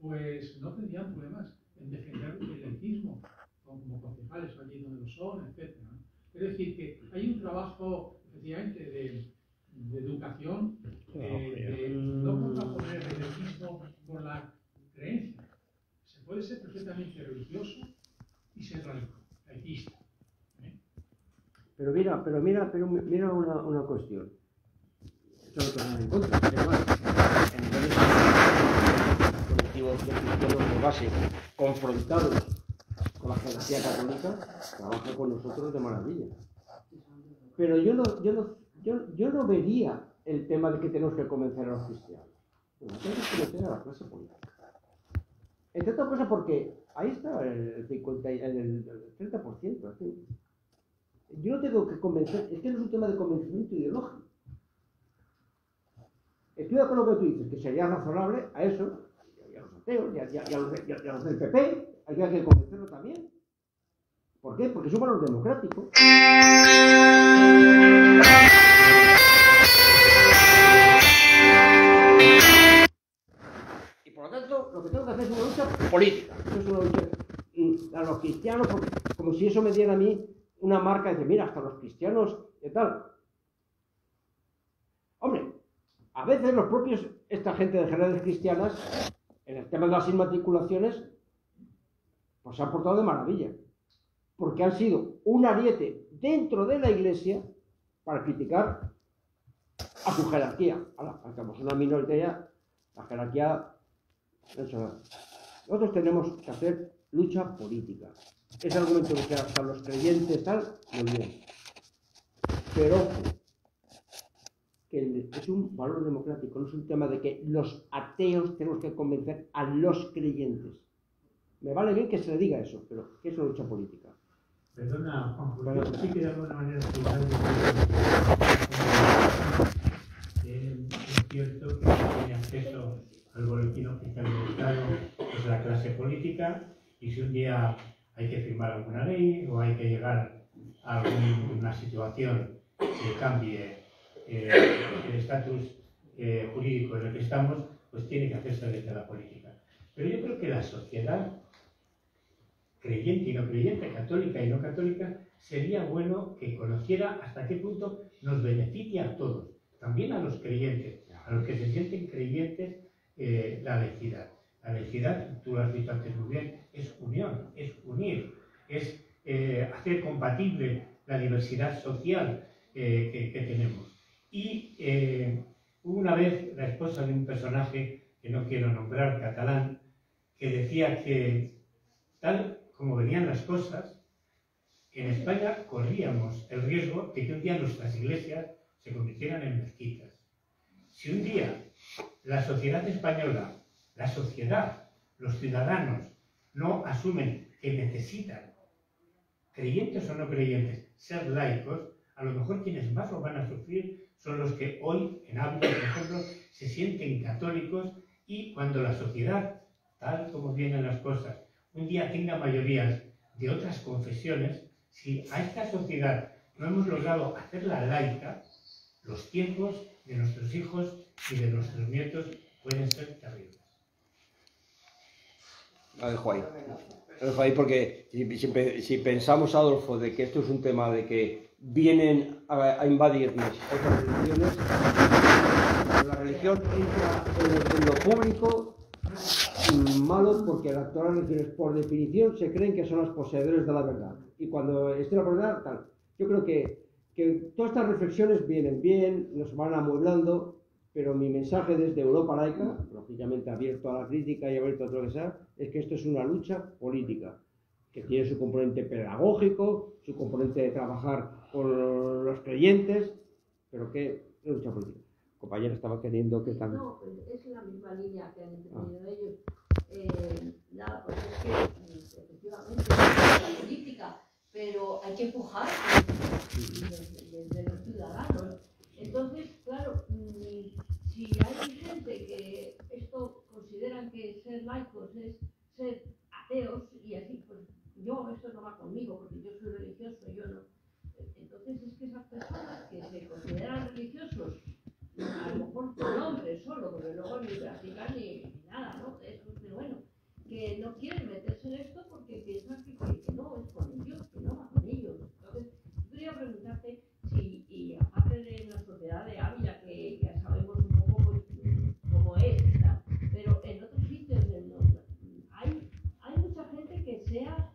pues no tendrían problemas en defender el laicismo, como concejales allí donde lo son, etc. Es decir, que hay un trabajo, efectivamente, de, de educación, eh, de no contraponer el laicismo con la creencia. Se puede ser perfectamente religioso y ser laicista. ¿eh? Pero mira, pero mira, pero mi- mira una, una cuestión. Eso no tengo nada en contra, pero bueno, en niveles colectivos de base confrontados con la jerarquía católica, trabaja con nosotros de maravilla. Pero yo no, yo no, yo, yo no vería el tema de que tenemos que convencer a los cristianos. Tenemos que convencer a la clase política. Entre otras cosas porque ahí está el 50, y- el, el 30%. es decir, yo no tengo que convencer, es que no es un tema de convencimiento ideológico. Estoy de acuerdo con lo que tú dices, que sería razonable a eso, y a los ateos, y a, y a- los, y a los del PP, hay que convencerlo también. ¿Por qué? Porque es un valor democrático. Política. Mm, a los cristianos, como si eso me diera a mí una marca de mira, hasta los cristianos y tal. Hombre, a veces los propios, esta gente de generales cristianas, en el tema de las inmatriculaciones, pues se han portado de maravilla. Porque han sido un ariete dentro de la iglesia para criticar a su jerarquía. Ahora, estamos una minoría, la jerarquía. Nosotros tenemos que hacer lucha política. Ese argumento que hasta los creyentes tal, muy bien. Pero que es un valor democrático, no es un tema de que los ateos tenemos que convencer a los creyentes. Me vale bien que se le diga eso, pero que es una lucha política. Perdona, Juan, porque sí que de alguna manera es cierto que tiene acceso al boletín oficial del Estado, es la clase política, y si un día hay que firmar alguna ley o hay que llegar a alguna situación que cambie eh, el estatus eh, jurídico en el que estamos, pues tiene que hacerse desde la política. Pero yo creo que la sociedad, creyente y no creyente, católica y no católica, sería bueno que conociera hasta qué punto nos beneficia a todos, también a los creyentes, a los que se sienten creyentes, eh, la laicidad. La laicidad, tú lo has dicho antes muy bien, es unión, es unir, es hacer compatible la diversidad social que, que tenemos. Y eh, una vez la esposa de un personaje que no quiero nombrar, catalán, que decía que tal como venían las cosas, en España corríamos el riesgo de que un día nuestras iglesias se convirtieran en mezquitas. Si un día la sociedad española, la sociedad, los ciudadanos no asumen que necesitan, creyentes o no creyentes, ser laicos, a lo mejor quienes más lo van a sufrir son los que hoy en Ávila, por ejemplo, se sienten católicos y cuando la sociedad, tal como vienen las cosas, un día tenga mayorías de otras confesiones, si a esta sociedad no hemos logrado hacerla laica, los tiempos de nuestros hijos y de nuestros nietos pueden ser terribles. Lo dejo ahí. Lo dejo ahí porque si, si pensamos, Adolfo, de que esto es un tema de que vienen a, a invadirnos otras religiones, la religión entra en, lo público malo porque las actuales religiones por definición se creen que son los poseedores de la verdad. Y cuando esté la verdad, tal. Yo creo que, que todas estas reflexiones vienen bien, nos van amueblando, pero mi mensaje desde Europa laica, lógicamente abierto a la crítica y abierto a todo lo que sea, es que esto es una lucha política que tiene su componente pedagógico, su componente de trabajar con los creyentes, pero que es lucha política. Compañera estaba queriendo que también... No, pues es la misma línea que han entendido ah. ellos. Eh, nada, pues es que efectivamente es una política, pero hay que empujar desde, los ciudadanos. Entonces, si hay gente que esto consideran que ser laicos es ser ateos y así, pues yo, esto no va conmigo, porque yo soy religioso, yo no. Entonces es que esas personas que se consideran religiosos, a lo mejor por nombre solo, porque luego ni practican ni, nada, ¿no? Eso, pero bueno, que no quieren meterse en esto porque piensan que, que, no es con ellos, que no va con ellos. Entonces, yo quería preguntarte si, y aparte de la sociedad de Ávila, que ya sabemos un poco pues, cómo es, pero en otros sitios hay, hay mucha gente que sea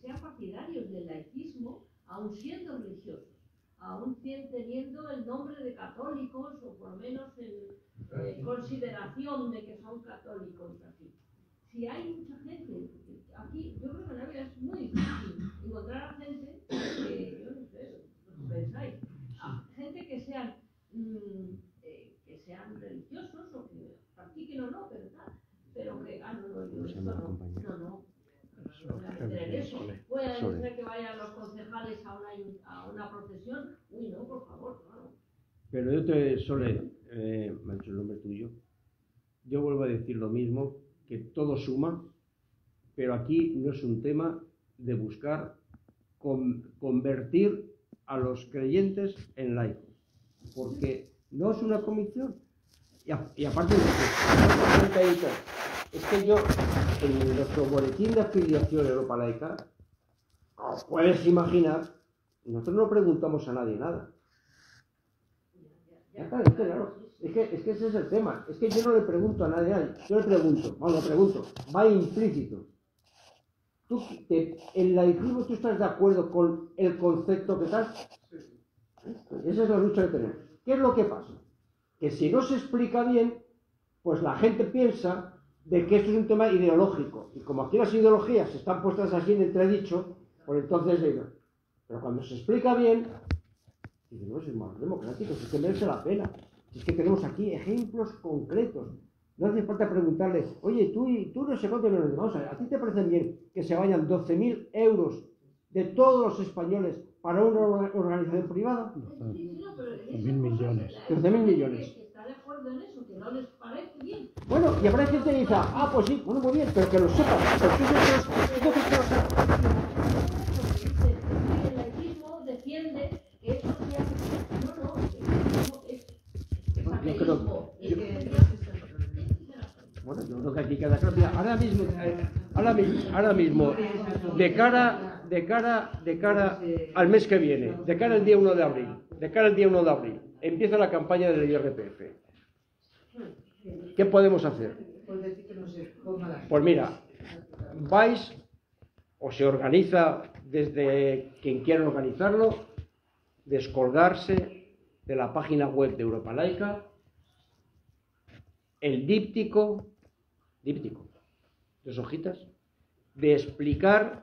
sean partidarios del laicismo, aun siendo religiosos, aún teniendo el nombre de católicos o por lo menos en de que son católicos. Si hay mucha gente, aquí yo creo que en la vida es muy difícil encontrar a gente que, yo no sé, pensáis, gente que sean, mm, eh, que sean religiosos o que practiquen o no, pero tal, pero que, ah, no, no, yo no, no, no, Puede ser que vayan los concejales a una, a una procesión. Uy, no, por favor, claro. Pero yo te, Sole, eh, me ha dicho el nombre tuyo. Yo vuelvo a lo mismo, que todo suma, pero aquí no es un tema de buscar convertir a los creyentes en laicos, porque no es una comisión. Y, aparte de eso, es que yo, en nuestro boletín de afiliación Europa Laica, os puedes imaginar, nosotros no preguntamos a nadie nada. Es, que, es, que, ese es el tema. Es que yo no le pregunto a nadie, yo le pregunto, vamos, le pregunto, va implícito. ¿Tú, te, ¿En laicismo tú estás de acuerdo con el concepto que tal? Esa es la lucha que tenemos. ¿Qué es lo que pasa? Que si no se explica bien, pues la gente piensa de que esto es un tema ideológico. Y como aquí las ideologías están puestas así en entredicho, pues entonces digo, pero cuando se explica bien, dice, no, es más democrático, es que merece la pena. Es que tenemos aquí ejemplos concretos. No hace falta preguntarle, oye, tú, y tú no sé cuánto, no, no, vamos a ver, ¿a ti te parece bien que se vayan 12.000 euros de todos los españoles para una orga- organización privada? Sí, sí, no, 12.000 millones. la gente 12.000 millones. que Está de acuerdo en eso, que no les parece bien. Bueno, y habrá gente que dice, ah, pues sí, bueno, muy bien, pero que lo sepas. Pero tú sabes que los- entonces, ¿qué El laicismo defiende que eso sea. No, no, que no es. Bueno, yo creo- ateísmo, y yo- que- Que aquí. Mira, ahora mismo, eh, ahora ahora mismo, de cara, de cara, de cara al mes que viene, de cara al día 1 de abril, de cara al día 1 de abril, empieza la campaña del IRPF. ¿Qué podemos hacer? Pues mira, vais o se organiza desde quien quiera organizarlo, descolgarse de la página web de Europa Laica el díptico, díptico, dos hojitas, de explicar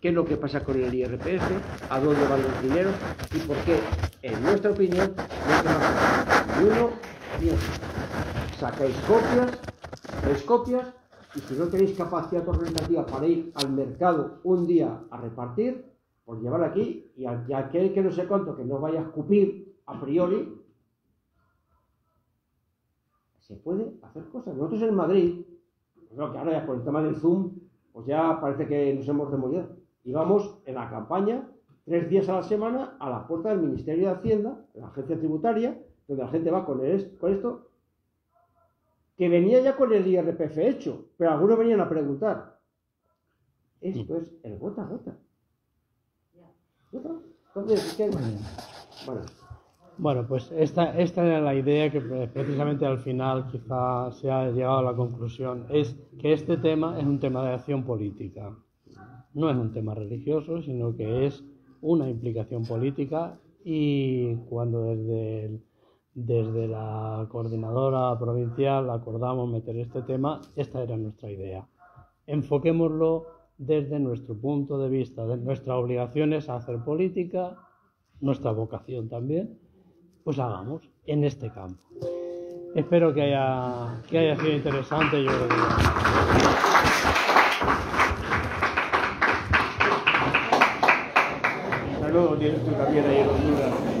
qué es lo que pasa con el IRPF, a dónde van los dineros y por qué, en nuestra opinión, no más ni uno ni otro. Sacáis copias, sacáis copias y si no tenéis capacidad organizativa para ir al mercado un día a repartir, pues llevar aquí y aquel que no sé cuánto, que no vaya a escupir a priori, se puede hacer cosas. Nosotros en Madrid, pues claro que ahora ya con el tema del Zoom, pues ya parece que nos hemos demolido. Y vamos en la campaña, tres días a la semana, a la puerta del Ministerio de Hacienda, la agencia tributaria, donde la gente va con, el- con esto, que venía ya con el IRPF hecho, pero algunos venían a preguntar. Esto es el gota a gota. Entonces, ¿qué? Bueno, Bueno, pues esta, esta era la idea que eh, precisamente al final quizá se ha llegado a la conclusión, es que este tema es un tema de acción política. No es un tema religioso, sino que es una implicación política y cuando desde, desde la coordinadora provincial acordamos meter este tema, esta era nuestra idea. Enfoquémoslo desde nuestro punto de vista, de nuestra obligación es hacer política, nuestra vocación también, pues hagamos en este campo. Espero que haya, que haya sido interesante. Yo creo que- luego tienes tú también ahí en Honduras.